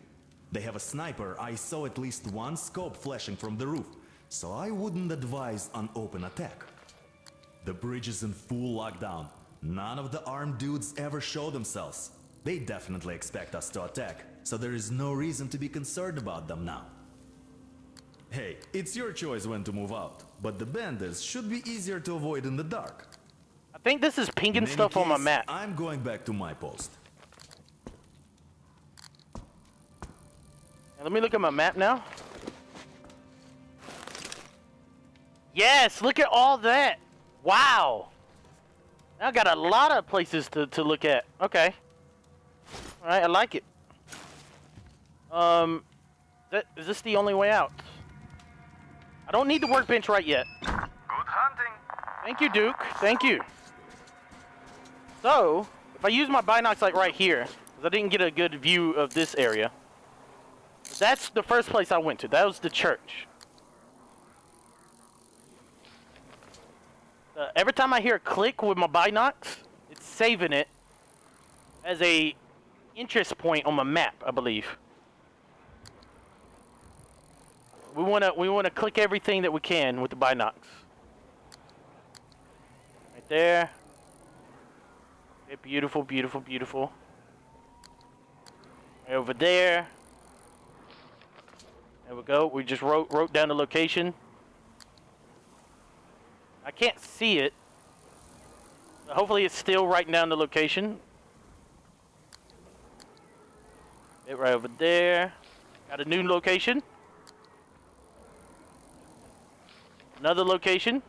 They have a sniper. I saw at least one scope flashing from the roof, so I wouldn't advise an open attack. The bridge is in full lockdown. None of the armed dudes ever show themselves. They definitely expect us to attack, so there is no reason to be concerned about them now. Hey, it's your choice when to move out, but the bandits should be easier to avoid in the dark. I think this is pinging stuff on my map. I'm going back to my post. Let me look at my map now. Yes, look at all that. Wow. I got a lot of places to, to look at. Okay. All right, I like it. Um, that, is this the only way out? I don't need the workbench right yet. Good hunting. Thank you, Duke. Thank you. So, if I use my binocs like right here, because I didn't get a good view of this area, that's the first place I went to. That was the church. Uh, every time I hear a click with my binocs, it's saving it as a interest point on my map, I believe. We wanna we wanna click everything that we can with the binocs. Right there. Okay, beautiful, beautiful, beautiful. Right over there. There we go. We just wrote wrote down the location. I can't see it. Hopefully it's still writing down the location. It right over there. Got a new location. Another location.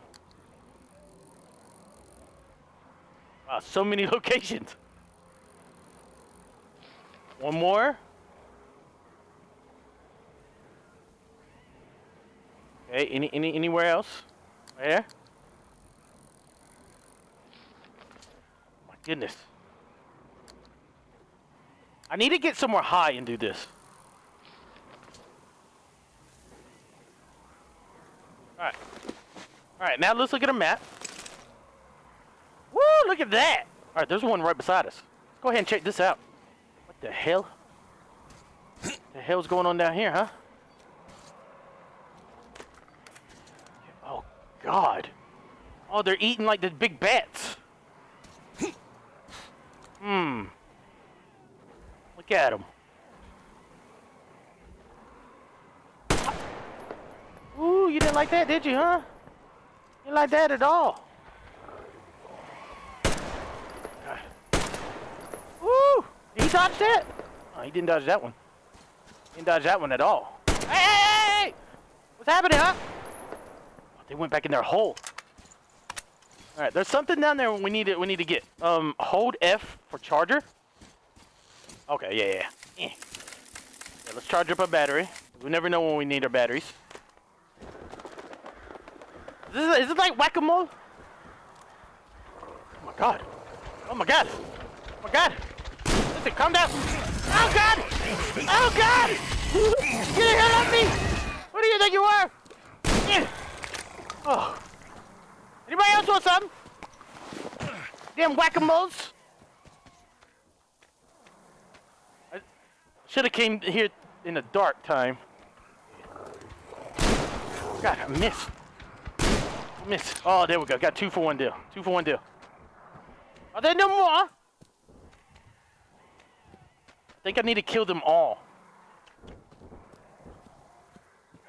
Wow, so many locations. One more. Okay, any, any anywhere else? Right there? Oh my goodness. I need to get somewhere high and do this. Alright, now let's look at a map. Woo, look at that! Alright, there's one right beside us. Let's go ahead and check this out. What the hell? the hell's going on down here, huh? Oh, God. Oh, they're eating like the big bats. Hmm. Look at them. Ooh, you didn't like that, did you, huh? You like that at all. Woo! Did he dodge that? Oh, he didn't dodge that one. He didn't dodge that one at all. Hey, hey, hey! What's happening, huh? Oh, they went back in their hole. All right, there's something down there we need to we need to get. Um, hold F for charger. Okay, yeah, yeah. yeah. yeah let's charge up our battery. We never know when we need our batteries. Is this, is this like whack-a-mole? Oh my god. Oh my god. Oh my god. Listen, calm down. Oh god! Oh god! Get the hell off me! What do you think you are? Oh. Anybody else want some? Damn whack-a-moles. I should have came here in the dark time. God, I missed. I missed. Oh, there we go. Got two for one deal. Two for one deal. Are there no more? I think I need to kill them all.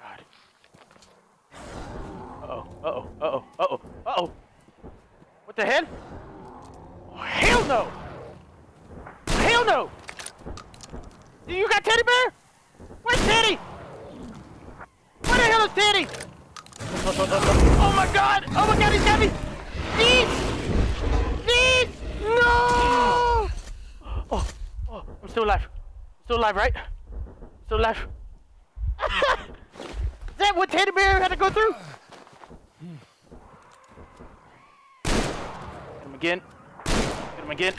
God. Uh-oh, uh-oh, uh-oh, uh-oh, uh-oh. What the hell? Oh, hell no! Hell no! You got Teddy Bear? Where's Teddy? Where the hell is Teddy? Oh my god! Oh my god, he's got me! Please! Please! No! Oh, oh, I'm still alive. Still alive, right? Still alive. is that what Teddy Bear had to go through? Get him again. Get him again.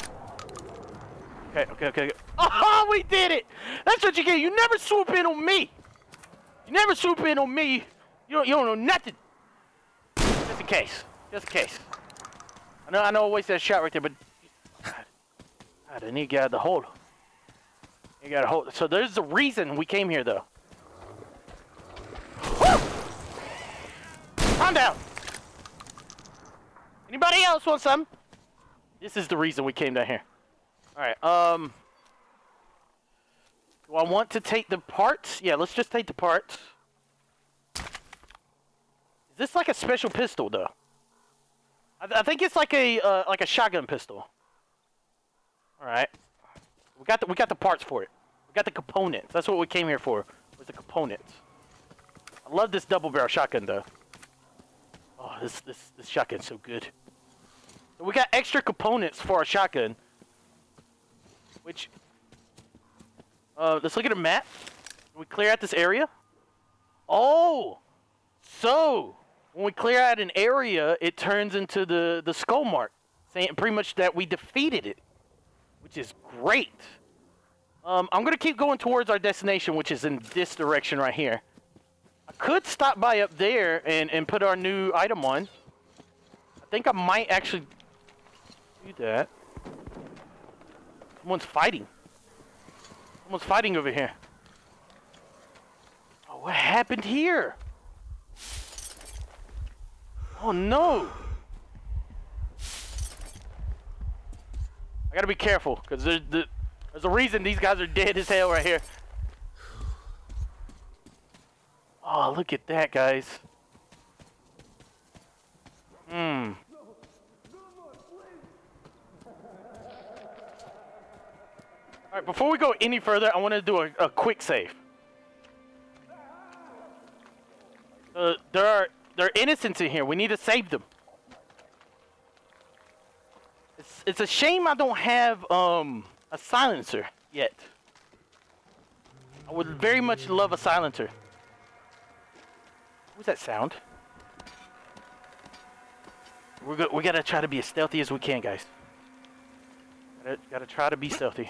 Okay, okay, okay. Oh, we did it! That's what you get. You never swoop in on me. You never swoop in on me. You don't, you don't know nothing. Just in case. Just in case. I know, I know I wasted that shot right there, but... God, God I need to get the hole. You gotta hold. So there's the reason we came here, though. Woo! Calm down. Anybody else want some? This is the reason we came down here. All right. Um. Do I want to take the parts? Yeah, let's just take the parts. Is this like a special pistol, though? I, th I think it's like a uh, like a shotgun pistol. All right. We got the we got the parts for it. We got the components. That's what we came here for. Was the components. I love this double barrel shotgun, though. Oh, this this this shotgun's so good. We got extra components for our shotgun. Which, uh, let's look at a map. Can we clear out this area? Oh, so when we clear out an area, it turns into the the skull mark, saying pretty much that we defeated it, which is great. Um, I'm gonna keep going towards our destination, which is in this direction right here. I could stop by up there and and put our new item on. I think I might actually do that. Someone's fighting. Someone's fighting over here. Oh, what happened here? Oh no! I gotta be careful, because there's, there's a reason these guys are dead as hell right here. Oh, look at that, guys. Hmm. Alright, before we go any further, I want to do a, a quick save. Uh, there are there are innocents in here. We need to save them. It's it's a shame I don't have um a silencer yet. I would very much love a silencer. What's that sound? We're go we gotta try to be as stealthy as we can, guys. Gotta, gotta try to be stealthy.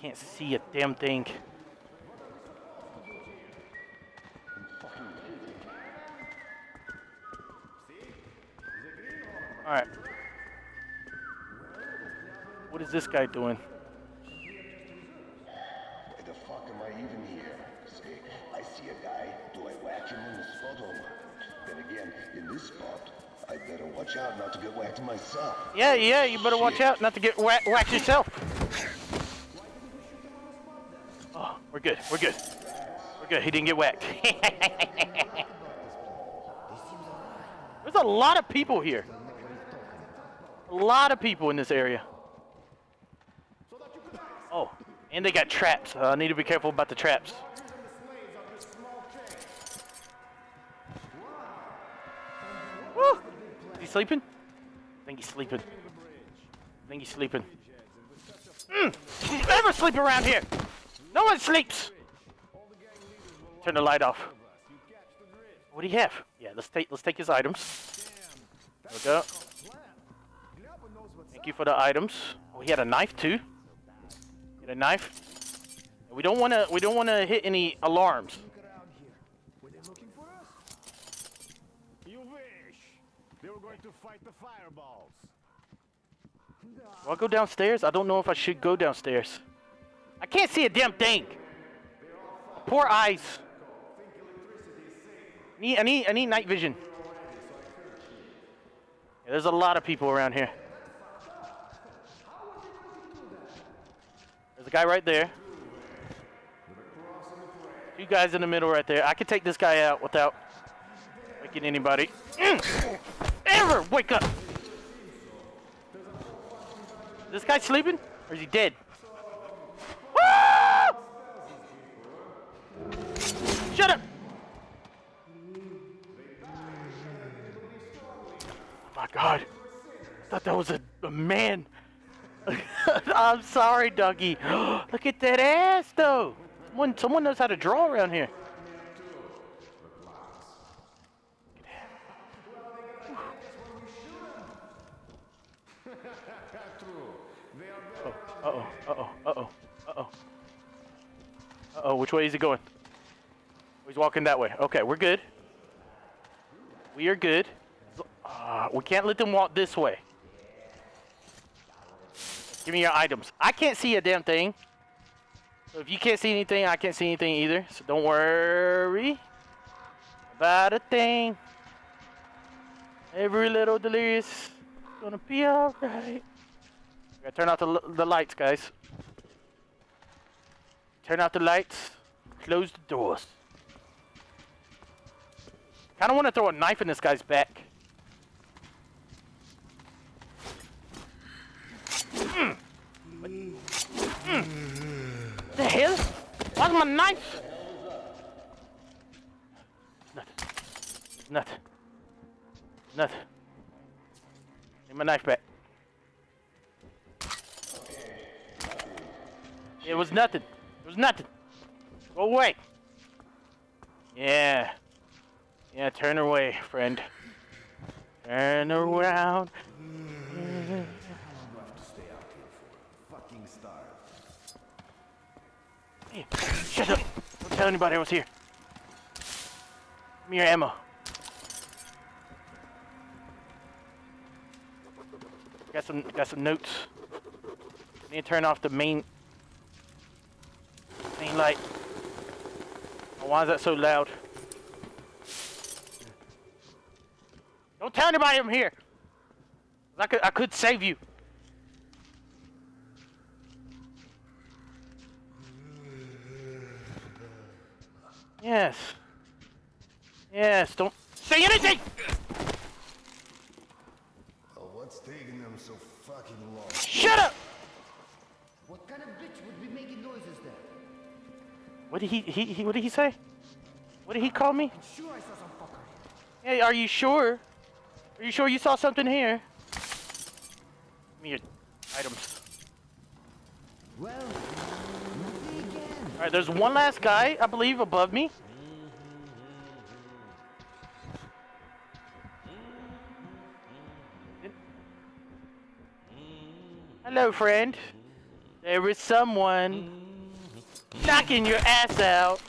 Can't see a damn thing. Alright. What is this guy doing? Why the fuck am I even here? Say, I see a guy. Do I whack him in the spot? Then again, in this spot, I better watch out not to get whacked myself. Yeah, yeah, you better watch out not to get whack whacked yourself. Oh, we're good, we're good. We're good, he didn't get whacked. There's a lot of people here. A lot of people in this area. Oh, and they got traps. Uh, I need to be careful about the traps. Woo! Is he sleeping? I think he's sleeping. I think he's sleeping. Mm, never sleep around here. No one sleeps. Turn the light off. What do you have? Yeah, let's take let's take his items. There we go. Thank you for the items. Oh, he had a knife too. Get a knife. We don't want to. We don't want to hit any alarms. You wish. They were going to fight the fireballs. Do I go downstairs? I don't know if I should go downstairs. I can't see a damn thing. Poor eyes. Need, I need, I need night vision. Yeah, there's a lot of people around here. There's a guy right there. Two guys in the middle right there. I can take this guy out without waking anybody. Mm! Ever wake up! This guy sleeping? Or is he dead? Ah! Shut up! Oh my god. I thought that was a, a man. I'm sorry, Dougie. Look at that ass, though. Someone, someone knows how to draw around here. Uh oh, uh oh, uh oh, uh oh. Uh oh, which way is he going? He's walking that way. Okay, we're good. We are good. Uh, we can't let them walk this way. Give me your items. I can't see a damn thing. So if you can't see anything, I can't see anything either. So don't worry about a thing. Every little delirious gonna be alright. Gotta turn out the, the lights, guys. Turn out the lights. Close the doors. Kinda wanna throw a knife in this guy's back. The hell? Where's my knife? Nothing. Nothing. Nothing. Need my knife back. It was nothing. It was nothing. Go away. Yeah. Yeah, turn away, friend. Turn around. Fucking starved. Shut up. Don't tell anybody I was here. Give me your ammo. Got some got some notes. Need to turn off the main main light. Oh, why is that so loud? Don't tell anybody I'm here. I could I could save you. Yes. Yes, don't say anything! Oh, what's taking them so fucking long? Shut up! What kind of bitch would be making noises there? What did he, he, he what did he say? What did he call me? Sure, I saw some fucker. Hey, are you sure? Are you sure you saw something here? Give me your items. Well, nothing again. Alright, there's one last guy, I believe, above me. Hello, friend. There is someone knocking your ass out.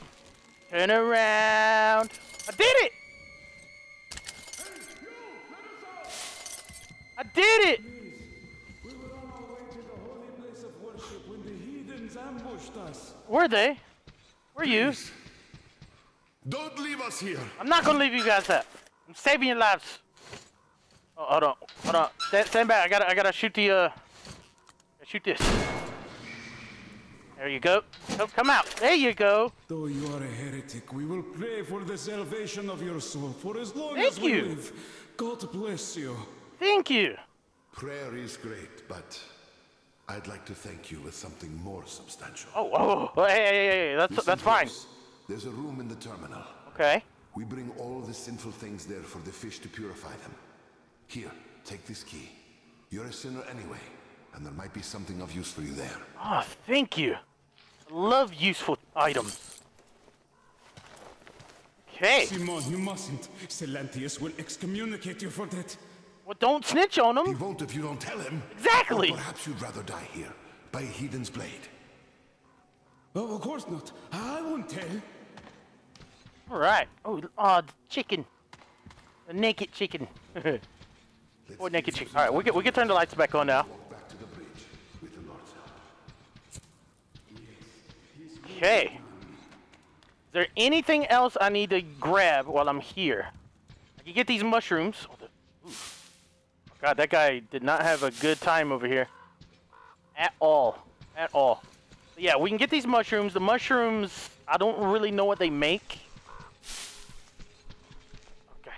Turn around. I did it! I did it! We were on our way to the holy place of worship when the heathens ambushed us. Were they? Were you? Don't leave us here. I'm not gonna leave you guys out. I'm saving your lives. Oh, hold on, hold on. Stand, stand back. I gotta, I gotta shoot the, uh, shoot this. There you go. Come, come out. There you go. Though you are a heretic, we will pray for the salvation of your soul for as long Thank as we you. live. God bless you. Thank you. Prayer is great, but I'd like to thank you with something more substantial. Oh, oh, oh, oh hey, hey, hey, hey, that's Listen that's fine. close. There's a room in the terminal. Okay. We bring all the sinful things there for the fish to purify them. Here, take this key. You're a sinner anyway, and there might be something of use for you there. Oh, thank you. Love useful items. Okay. Simon, you mustn't. Silantius will excommunicate you for that. Well, don't snitch on him. He won't if you don't tell him. Exactly. Or perhaps you'd rather die here, by a heathen's blade. Oh, of course not. I won't tell. All right. Oh, oh, the chicken. The naked chicken. or naked chicken. All right, we can we can turn the lights back on now. Back to the bridge with the Lord's help. Okay. Is there anything else I need to grab while I'm here? I can get these mushrooms. Oh, the- ooh. God, that guy did not have a good time over here. At all. At all. But yeah, we can get these mushrooms. The mushrooms, I don't really know what they make. Okay.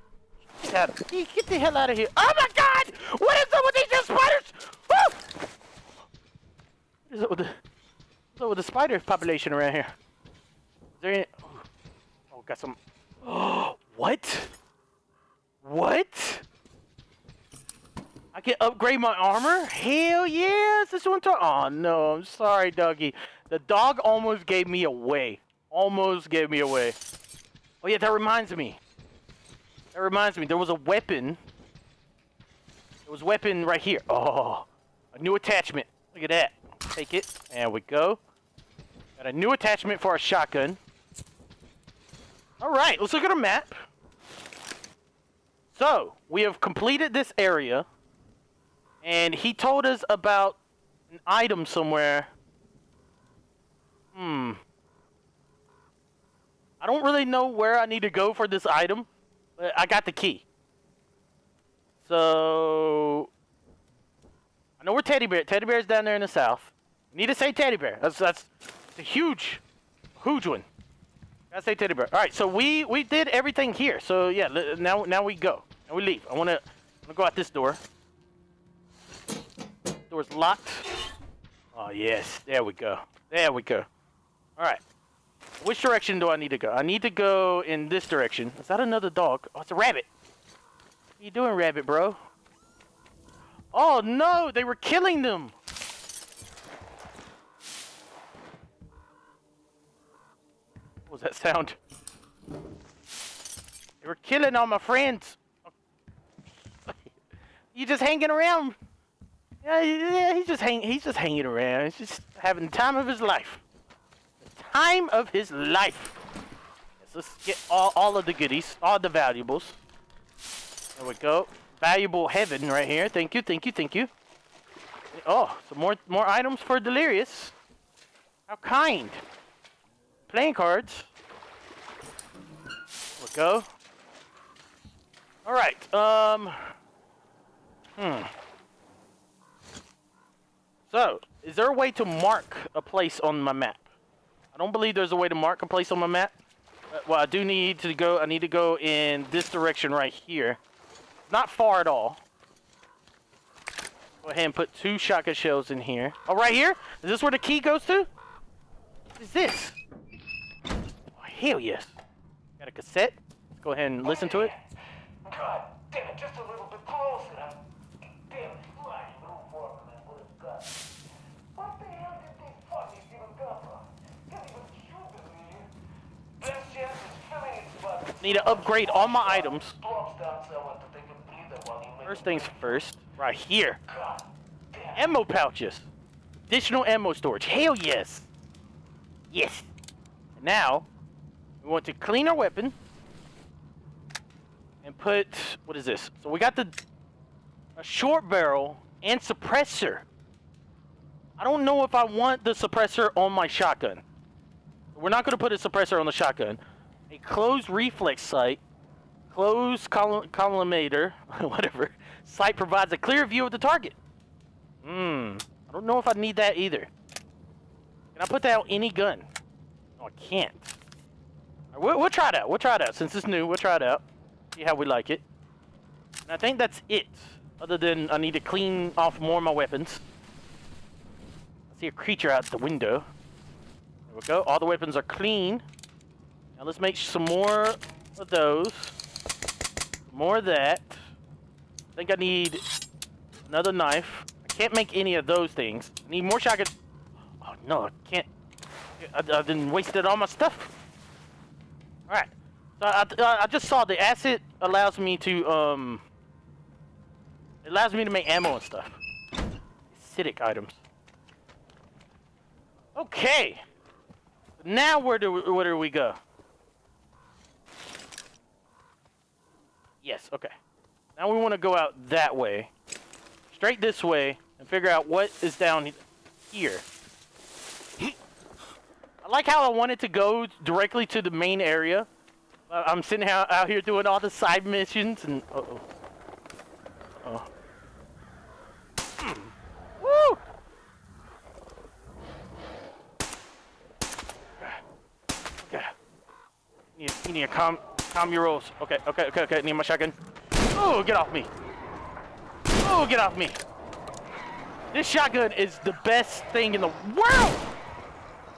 Get, the hell out of here. Oh my god! What is up with these spiders? What is up with the, what's up with the spider population around here? Is there any... Oh, oh got some... Oh, what? What? I can upgrade my armor? Hell yes! This one time. Oh no, I'm sorry, Dougie. The dog almost gave me away. Almost gave me away. Oh yeah, that reminds me. That reminds me. There was a weapon. There was a weapon right here. Oh, a new attachment. Look at that. Take it. There we go. Got a new attachment for our shotgun. All right, let's look at a map. So, we have completed this area. And he told us about an item somewhere. Hmm. I don't really know where I need to go for this item, but I got the key. So I know where Teddy Bear. Teddy Bear's down there in the south. need to say Teddy Bear. That's that's a huge, huge one. Gotta say Teddy Bear. All right, so we we did everything here. So yeah, now now we go. Now we leave. I wanna, I wanna go out this door. Door's locked. Oh yes, there we go. There we go. All right. Which direction do I need to go? I need to go in this direction. Is that another dog? Oh, it's a rabbit. What you doing, rabbit, bro? Oh no, they were killing them. What was that sound? They were killing all my friends. you just hanging around. Yeah, yeah, he's just hang he's just hanging around. He's just having the time of his life. The time of his life. Yes, let's get all, all of the goodies, all the valuables. There we go. Valuable heaven right here. Thank you, thank you, thank you. Oh, some more more items for Delirious. How kind. Playing cards. There we go. Alright, um... Hmm. So, is there a way to mark a place on my map? I don't believe there's a way to mark a place on my map. Uh, well, I do need to go, I need to go in this direction right here. Not far at all. Go ahead and put two shotgun shells in here. Oh, right here? Is this where the key goes to? What is this? Oh, hell yes. Got a cassette. Let's go ahead and listen to it. God damn it, just a little bit closer. Damn it, flying through for me, what it's got. What the hell did these fuckies even come from? Can't even shoot them here. Best chance is filling its butt. Need to upgrade all my items. First things first, right here. Ammo pouches. Additional ammo storage. Hell yes. Yes. Now, we want to clean our weapon and put what is this? So we got the a short barrel and suppressor. I don't know if I want the suppressor on my shotgun. We're not going to put a suppressor on the shotgun. A closed reflex sight, closed column collimator, whatever. Sight provides a clear view of the target. Hmm. I don't know if I need that either. Can I put that on any gun? No, I can't. Right, we'll, we'll try it out. We'll try it out. Since it's new, we'll try it out. See how we like it. And I think that's it. Other than I need to clean off more of my weapons. I see a creature out the window. There we go. All the weapons are clean. Now let's make some more of those. More of that. I think I need another knife. I can't make any of those things. I need more shotgun. Oh no, I can't. I, I didn't wasted all my stuff. All right. So I, I, I just saw the acid allows me to um. It allows me to make ammo and stuff. Acidic items. Okay. Now where do we, where do we go? Yes. Okay. Now we want to go out that way, straight this way, and figure out what is down here. I like how I wanted to go directly to the main area. Uh, I'm sitting out, here doing all the side missions and. Uh oh. Oh. Woo! You need, you need to calm, calm your rolls. Okay, okay, okay, okay. Need my shotgun. Oh, get off me. Oh, get off me. This shotgun is the best thing in the world.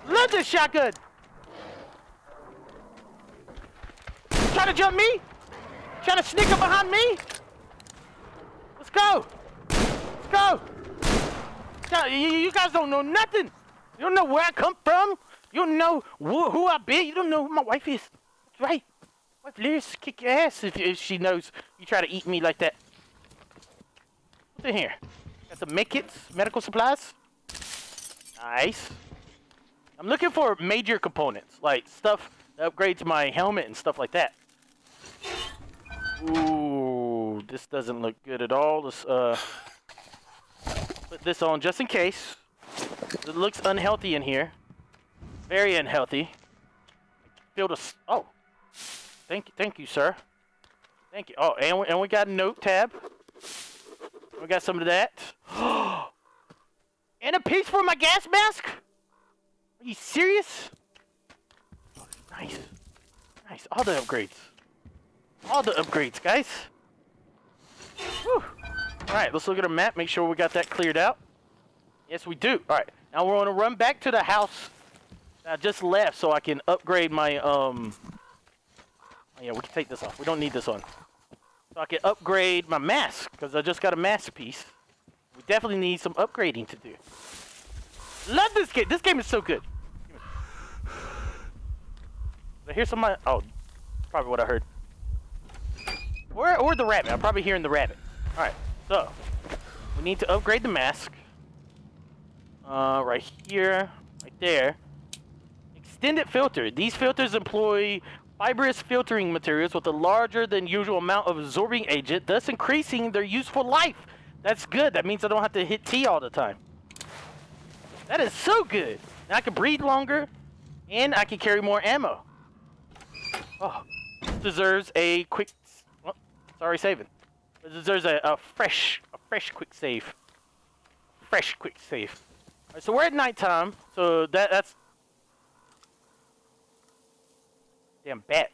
Love this shotgun. Trying to jump me? Trying to sneak up behind me? Let's go. Let's go. You guys don't know nothing. You don't know where I come from. You don't know who, who I be. You don't know who my wife is. That's right. Wife Liz kick your ass if, if she knows you try to eat me like that. What's in here? Got some medkits, medical supplies. Nice. I'm looking for major components, like stuff that upgrades my helmet and stuff like that. Ooh, this doesn't look good at all. Let's uh put this on just in case. It looks unhealthy in here. Very unhealthy. The s- oh. Thank you, thank you, sir. Thank you. Oh, and we, and we got a note tab. We got some of that. and a piece for my gas mask. Are you serious? Nice. Nice. All the upgrades. All the upgrades, guys. Whew. Alright, let's look at a map, make sure we got that cleared out. Yes, we do. Alright, now we're gonna run back to the house I just left so I can upgrade my, um... Oh yeah, we can take this off. We don't need this on. So I can upgrade my mask, because I just got a mask piece. We definitely need some upgrading to do. Love this game. This game is so good. I hear somebody? Oh, probably what I heard. Or, or the rabbit. I'm probably hearing the rabbit. All right, so we need to upgrade the mask. Uh, right here, right there. Extended filter. These filters employ fibrous filtering materials with a larger than usual amount of absorbing agent, thus increasing their useful life. That's good. That means I don't have to hit T all the time. That is so good. Now I can breathe longer, and I can carry more ammo. Oh, deserves a quick. Oh, sorry, saving. This deserves a, a fresh, a fresh quick save. Fresh quick save. All right, so we're at nighttime. So that that's. Damn bat.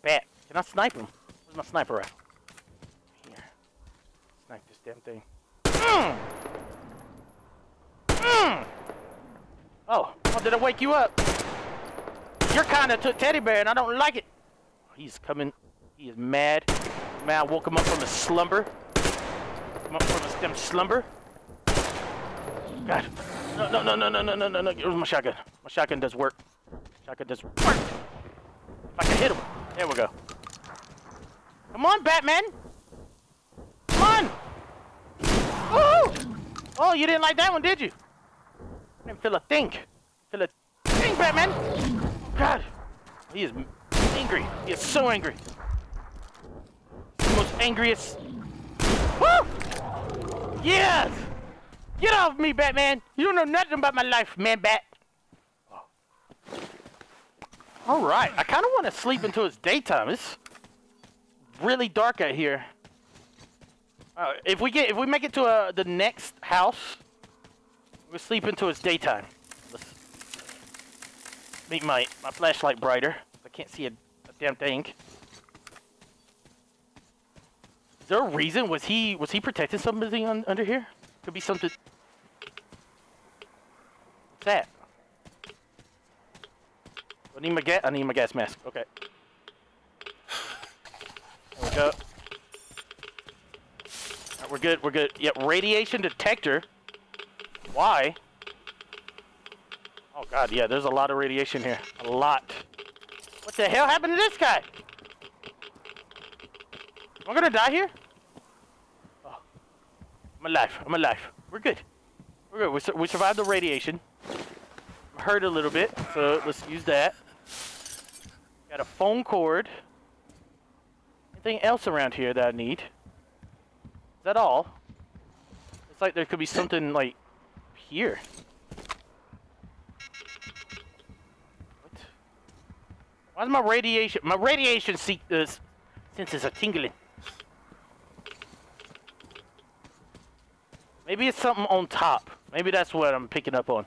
Bat. Can I snipe him? Where's my sniper at? Here. Snipe this damn thing. Mm! Mm! Oh, oh, did I wake you up? You're kind of took teddy bear, and I don't like it. He's coming. He is mad. Man, I woke him up from his slumber. Come up from his damn slumber. God. No, no, no, no, no, no, no, no, no. Where's my shotgun? My shotgun does work. Shotgun does work. I can hit him. There we go. Come on, Batman. Come on. Oh! Oh, you didn't like that one, did you? I didn't feel a thing. Feel a thing, Batman. God. He is angry. He is so angry. The most angriest. Woo! Yes! Get off me, Batman! You don't know nothing about my life, man bat. All right, I kind of want to sleep until it's daytime. It's really dark out here. Uh, if we get, if we make it to uh, the next house, we'll sleep until it's daytime. Let's make my my flashlight brighter. I can't see a, a damn thing. Is there a reason? Was he was he protecting something un, under here? Could be something. What's that? I need my gas. I need my gas mask. Okay. There we go. We're good. We're good. Yep. Radiation detector. Why? Oh god. Yeah. There's a lot of radiation here. A lot. What the hell happened to this guy? Am I gonna die here? Oh. I'm alive. I'm alive. We're good. We're good. We, su we survived the radiation. Hurt a little bit, so let's use that. Got a phone cord. Anything else around here that I need? Is that all? It's like there could be something like here. What? Why is my radiation? My radiation se uh, senses are tingling. Maybe it's something on top. Maybe that's what I'm picking up on.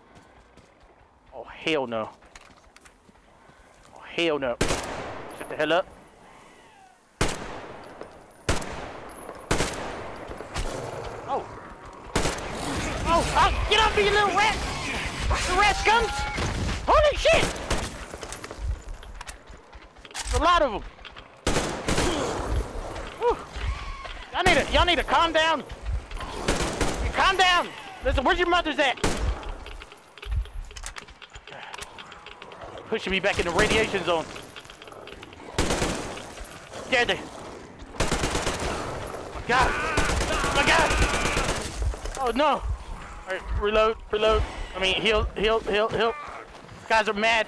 Oh, hell no. Oh, hell no. Shut the hell up. Oh. Oh, oh, get off me, you little rat! The rat scums! Holy shit! There's a lot of them. Y'all need to, y'all need to calm down. Calm down. Listen, where's your mother's at? Pushing me back in the radiation zone. There they. God. My God. Oh no. All right, reload, reload. I mean, heal, heal, heal, heal. These guys are mad.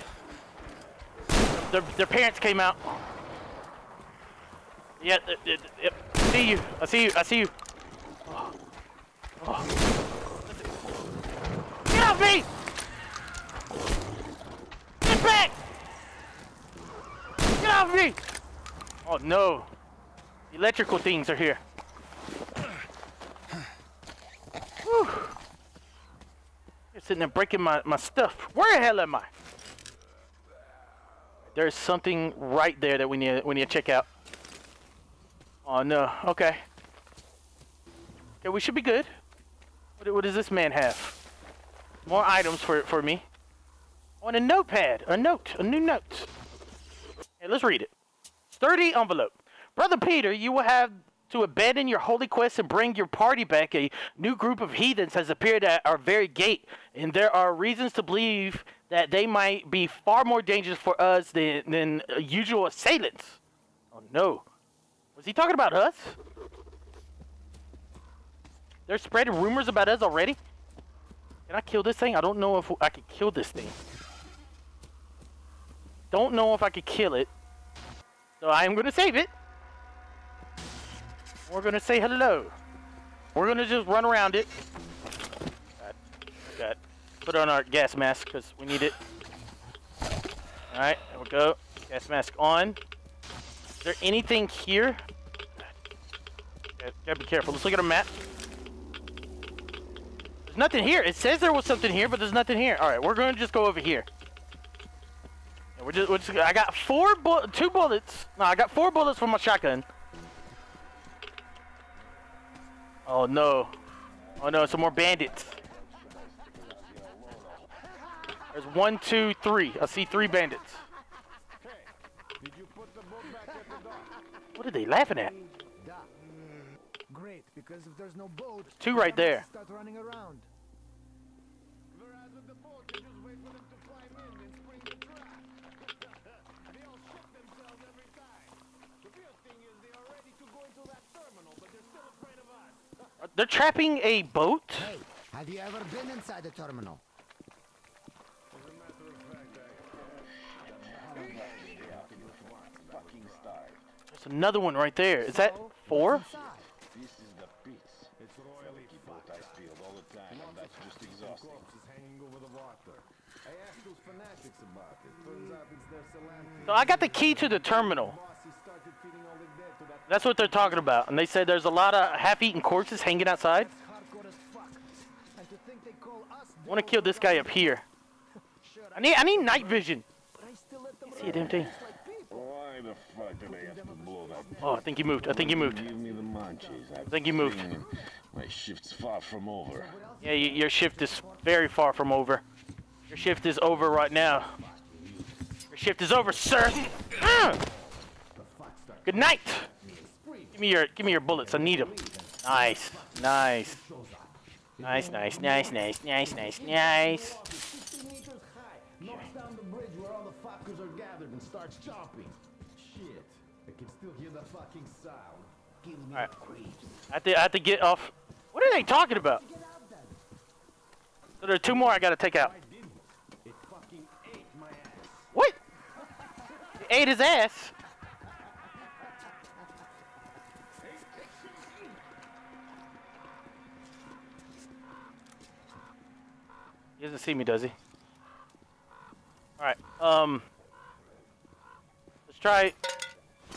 Their, their parents came out. Yeah, uh, uh, uh, I see you. I see you. I see you. Oh. Oh. Get off me! Back! Get off me! Oh no. Electrical things are here. Whew. You're sitting there breaking my, my stuff. Where the hell am I? There's something right there that we need we need to check out. Oh no. Okay. Okay, we should be good. What, what does this man have? More items for for me. On a notepad, a note, a new note. Hey, let's read it. Sturdy envelope. Brother Peter, you will have to abandon your holy quest and bring your party back. A new group of heathens has appeared at our very gate, and there are reasons to believe that they might be far more dangerous for us than, than usual assailants. Oh no. Was he talking about us? They're spreading rumors about us already? Can I kill this thing? I don't know if I could kill this thing. Don't know if I could kill it. So I am going to save it. We're going to say hello. We're going to just run around it. Got, got, put on our gas mask because we need it. Alright, there we go. Gas mask on. Is there anything here? Gotta, gotta be careful. Let's look at a map. There's nothing here. It says there was something here, but there's nothing here. Alright, we're going to just go over here. We're just, we're just, I got four bu two bullets. No, I got four bullets from my shotgun. Oh no. Oh no, some more bandits. There's one, two, three. I see three bandits. What are they laughing at? Great, because if there's no boat, Two right there. They're trapping a boat? Hey, have you ever been inside the terminal? There's another one right there. Is that four? This is the pits. It's royally boat I field all the time, and that's just exhausting. hanging over the water. I asked those fanatics about it. Turns out it's their Silantius. So I got the key to the terminal. That's what they're talking about. And they said there's a lot of half-eaten corpses hanging outside. I want to kill this guy up here. I need I need night vision. See a damn thing. Why the fuck did I have to blow that? Oh, I think he moved. I think he moved. Give me the munchies. I think he moved. My shift's far from over. Yeah, your shift is very far from over. Your shift is over right now. Your shift is over, sir. Mm. Good night. Give me your give me your bullets. I need them. Nice, nice, nice, nice, nice, nice, nice, nice, nice. 50 meters high. Knocks down the bridge where all the fuckers are gathered and starts chopping. Shit. I can still hear the fucking sound. Give me right. I have to I have to get off. What are they talking about? So there are two more I gotta take out. It fucking ate my ass. What? It ate his ass. He doesn't see me, does he? All right. Um. Let's try.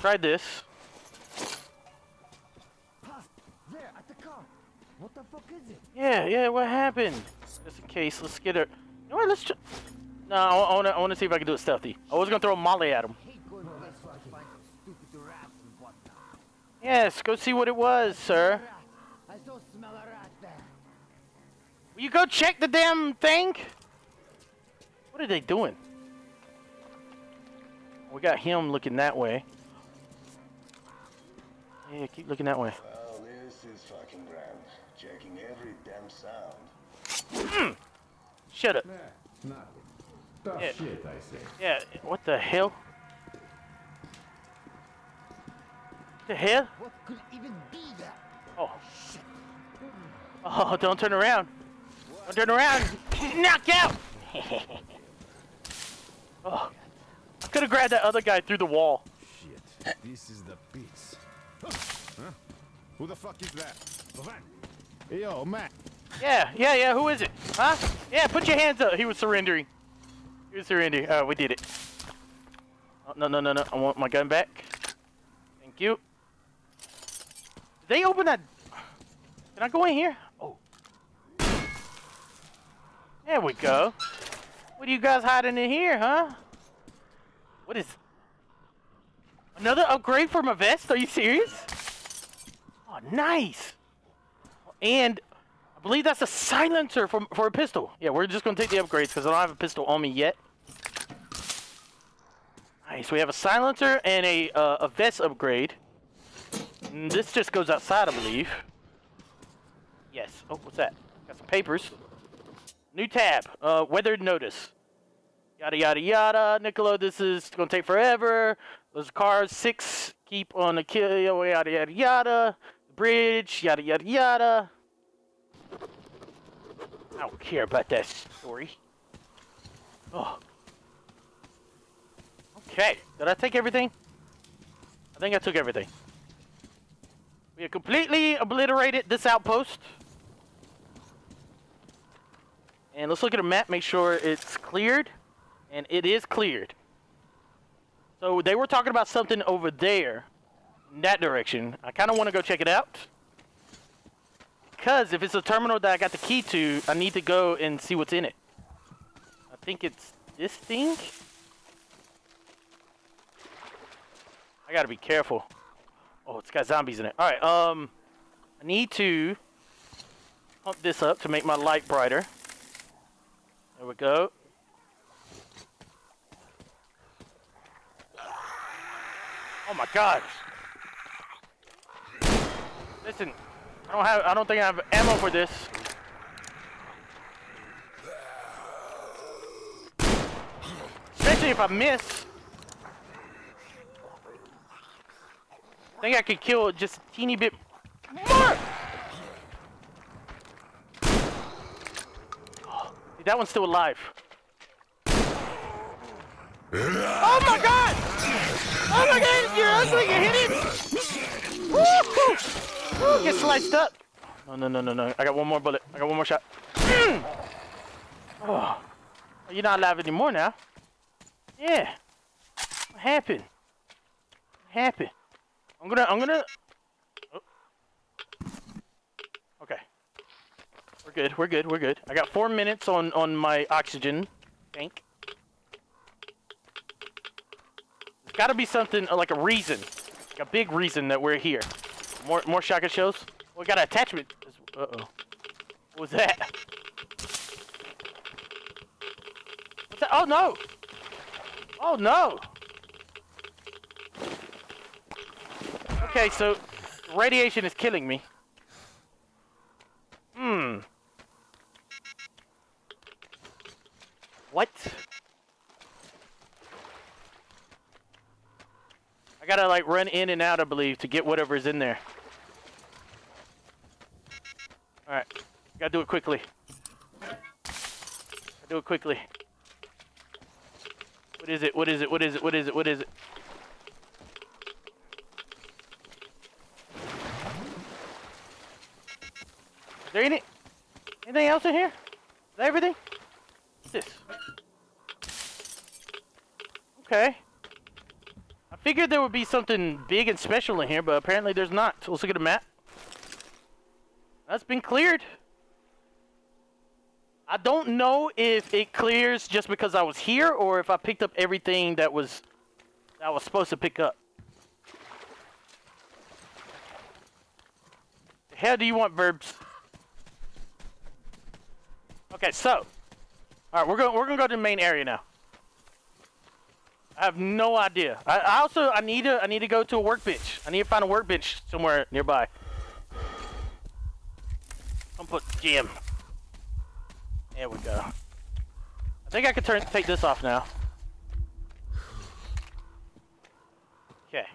Try this. What the fuck is it? Yeah, yeah. What happened? Just in case, let's get her. You know what? Let's. Tr no, I want to. I want to see if I can do it stealthy. I was gonna throw a molly at him. Yes, go see what it was, sir. I still smell a rat there. Will you go check the damn thing? What are they doing? We got him looking that way. Yeah, keep looking that way. Well, this is fucking grand. Checking every damn sound. Mm. Shut up. Nothing. Tough Yeah. shit, I say. Yeah, what the hell? The hell? What could even be that? Oh. Shit. Oh, don't turn around. Don't turn around. Knock out. oh. I could have grabbed that other guy through the wall. Shit. This is the pits. Huh? Who the fuck is that? Hey, yo, Matt. Yeah, yeah, yeah. Who is it? Huh? Yeah, put your hands up. He was surrendering. He was surrendering. Oh, we did it. Oh, no, no, no, no. I want my gun back. Thank you. Did they open that? Can I go in here? Oh. There we go. What are you guys hiding in here, huh? What is... Another upgrade for my vest? Are you serious? Oh, nice. And I believe that's a silencer for, for a pistol. Yeah, we're just going to take the upgrades because I don't have a pistol on me yet. Nice. We have a silencer and a, uh, a vest upgrade. And this just goes outside, I believe. Yes. Oh, what's that? Got some papers. New tab. Uh, weathered notice. Yada yada yada. Niccolo, this is gonna take forever. Those cars six keep on the kill. Yada yada yada. Bridge. Yada yada yada. I don't care about that story. Oh. Okay. Did I take everything? I think I took everything. We have completely obliterated this outpost. And let's look at a map, make sure it's cleared. And it is cleared. So they were talking about something over there, in that direction. I kind of want to go check it out. Because if it's a terminal that I got the key to, I need to go and see what's in it. I think it's this thing. I gotta be careful. Oh, it's got zombies in it. Alright, um, I need to pump this up to make my light brighter. There we go. Oh my god. Listen, I don't have I don't think I have ammo for this. Especially if I miss. I think I could kill just a teeny bit more. That one's still alive. Oh my god! Oh my god, you're ugly, you hit it! Woo! Woo! Get sliced up! No, no, no, no, no. I got one more bullet. I got one more shot. Mm. Oh. You're not alive anymore now. Yeah. What happened? What happened? I'm gonna, I'm gonna... Oh. Okay. We're good, we're good, we're good. I got four minutes on, on my oxygen tank. There's gotta be something, uh, like a reason. Like a big reason that we're here. More, more shotgun shells? We got an attachment. Uh-oh. What was that? What's that? Oh, no! Oh, no! Okay, so radiation is killing me. Hmm. What? I gotta like run in and out, I believe, to get whatever's in there. Alright. Gotta do it quickly. Do it quickly. What is it? What is it? What is it? What is it? What is it? Is there any anything else in here? Is that everything? What's this? Okay. Figured there would be something big and special in here, but apparently there's not. So let's look at the map. That's been cleared. I don't know if it clears just because I was here or if I picked up everything that was that I was supposed to pick up. Hell do you want, verbs? Okay, so, all right, we're going we're gonna go to the main area now. I have no idea. I, I also I need to I need to go to a workbench. I need to find a workbench somewhere nearby. I'm put Jim. There we go. I think I can turn take this off now. Okay.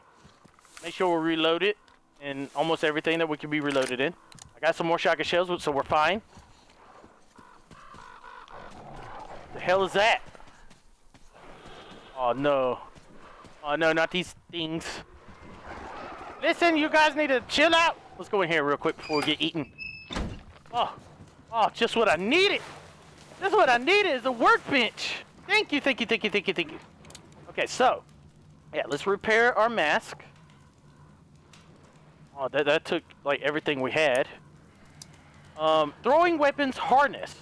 Make sure we reload it and almost everything that we can be reloaded in. I got some more shotgun shells, so we're fine. The hell is that? Oh no. Oh no, not these things. Listen, you guys need to chill out. Let's go in here real quick before we get eaten. Oh, oh, just what I needed. Just what I needed is a workbench. Thank you, thank you, thank you, thank you, thank you. Okay, so, yeah, let's repair our mask. Oh, that, that took, like, everything we had. Um, throwing weapons harness.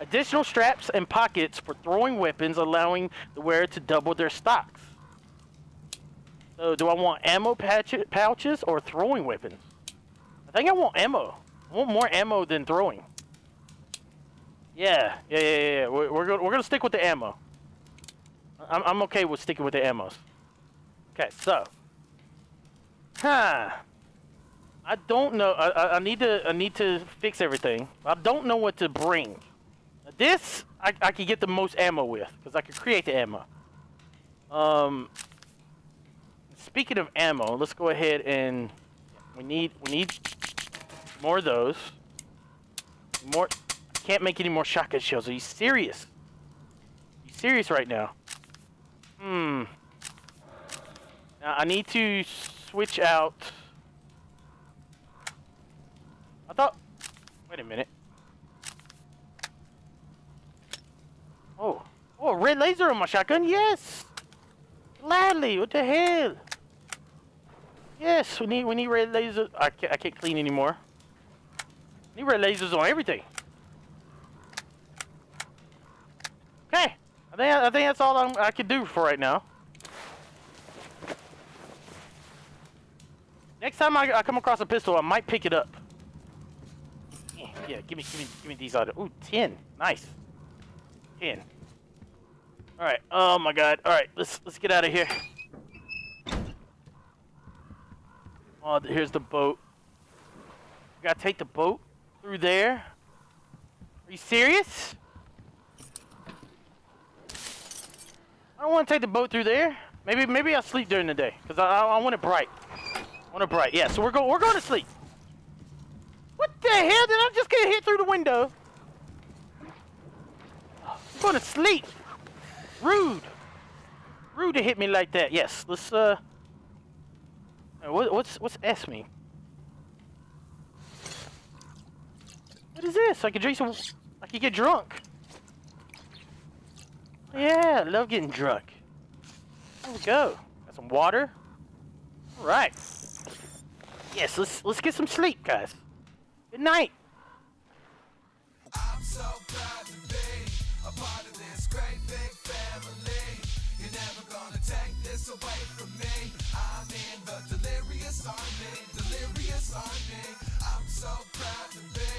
Additional straps and pockets for throwing weapons, allowing the wearer to double their stocks. So, do I want ammo pouches or throwing weapons? I think I want ammo. I want more ammo than throwing. Yeah, yeah, yeah, yeah. We're, we're, gonna, we're gonna stick with the ammo. I'm, I'm okay with sticking with the ammos. Okay, so. Huh. I don't know. I, I, I need to I need to fix everything. I don't know what to bring. This I, I can get the most ammo with because I can create the ammo. Um, speaking of ammo, let's go ahead and we need we need more of those. More. Can't make any more shotgun shells. Are you serious? Are you serious right now? Hmm. Now I need to switch out. I thought. Wait a minute. Oh. Oh, red laser on my shotgun? Yes! Gladly, what the hell? Yes, we need we need red lasers. I can't, I can't clean anymore. We Need red lasers on everything. Okay, I think I think that's all I'm, I can do for right now. Next time I, I come across a pistol, I might pick it up. Yeah, give me give me give me these other. Ooh, ten, nice. Ten. All right. Oh my God. All right. Let's let's get out of here. Oh, here's the boat. We gotta take the boat through there. Are you serious? I don't want to take the boat through there. Maybe maybe I'll sleep during the day because I, I, I want it bright. I want it bright. Yeah. So we're going we're going to sleep. What the hell did I just get hit through the window? Going to sleep. Rude. Rude to hit me like that. Yes, let's, uh... What, what's, what's S mean? What is this? I can drink some... I can get drunk. Yeah, I love getting drunk. There we go. Got some water. All right. Yes, let's let's get some sleep, guys. Good night. Great big family. You're never gonna take this away from me. I'm in the delirious army, delirious army. I'm so proud to be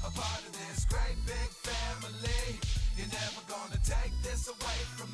a part of this great big family. You're never gonna take this away from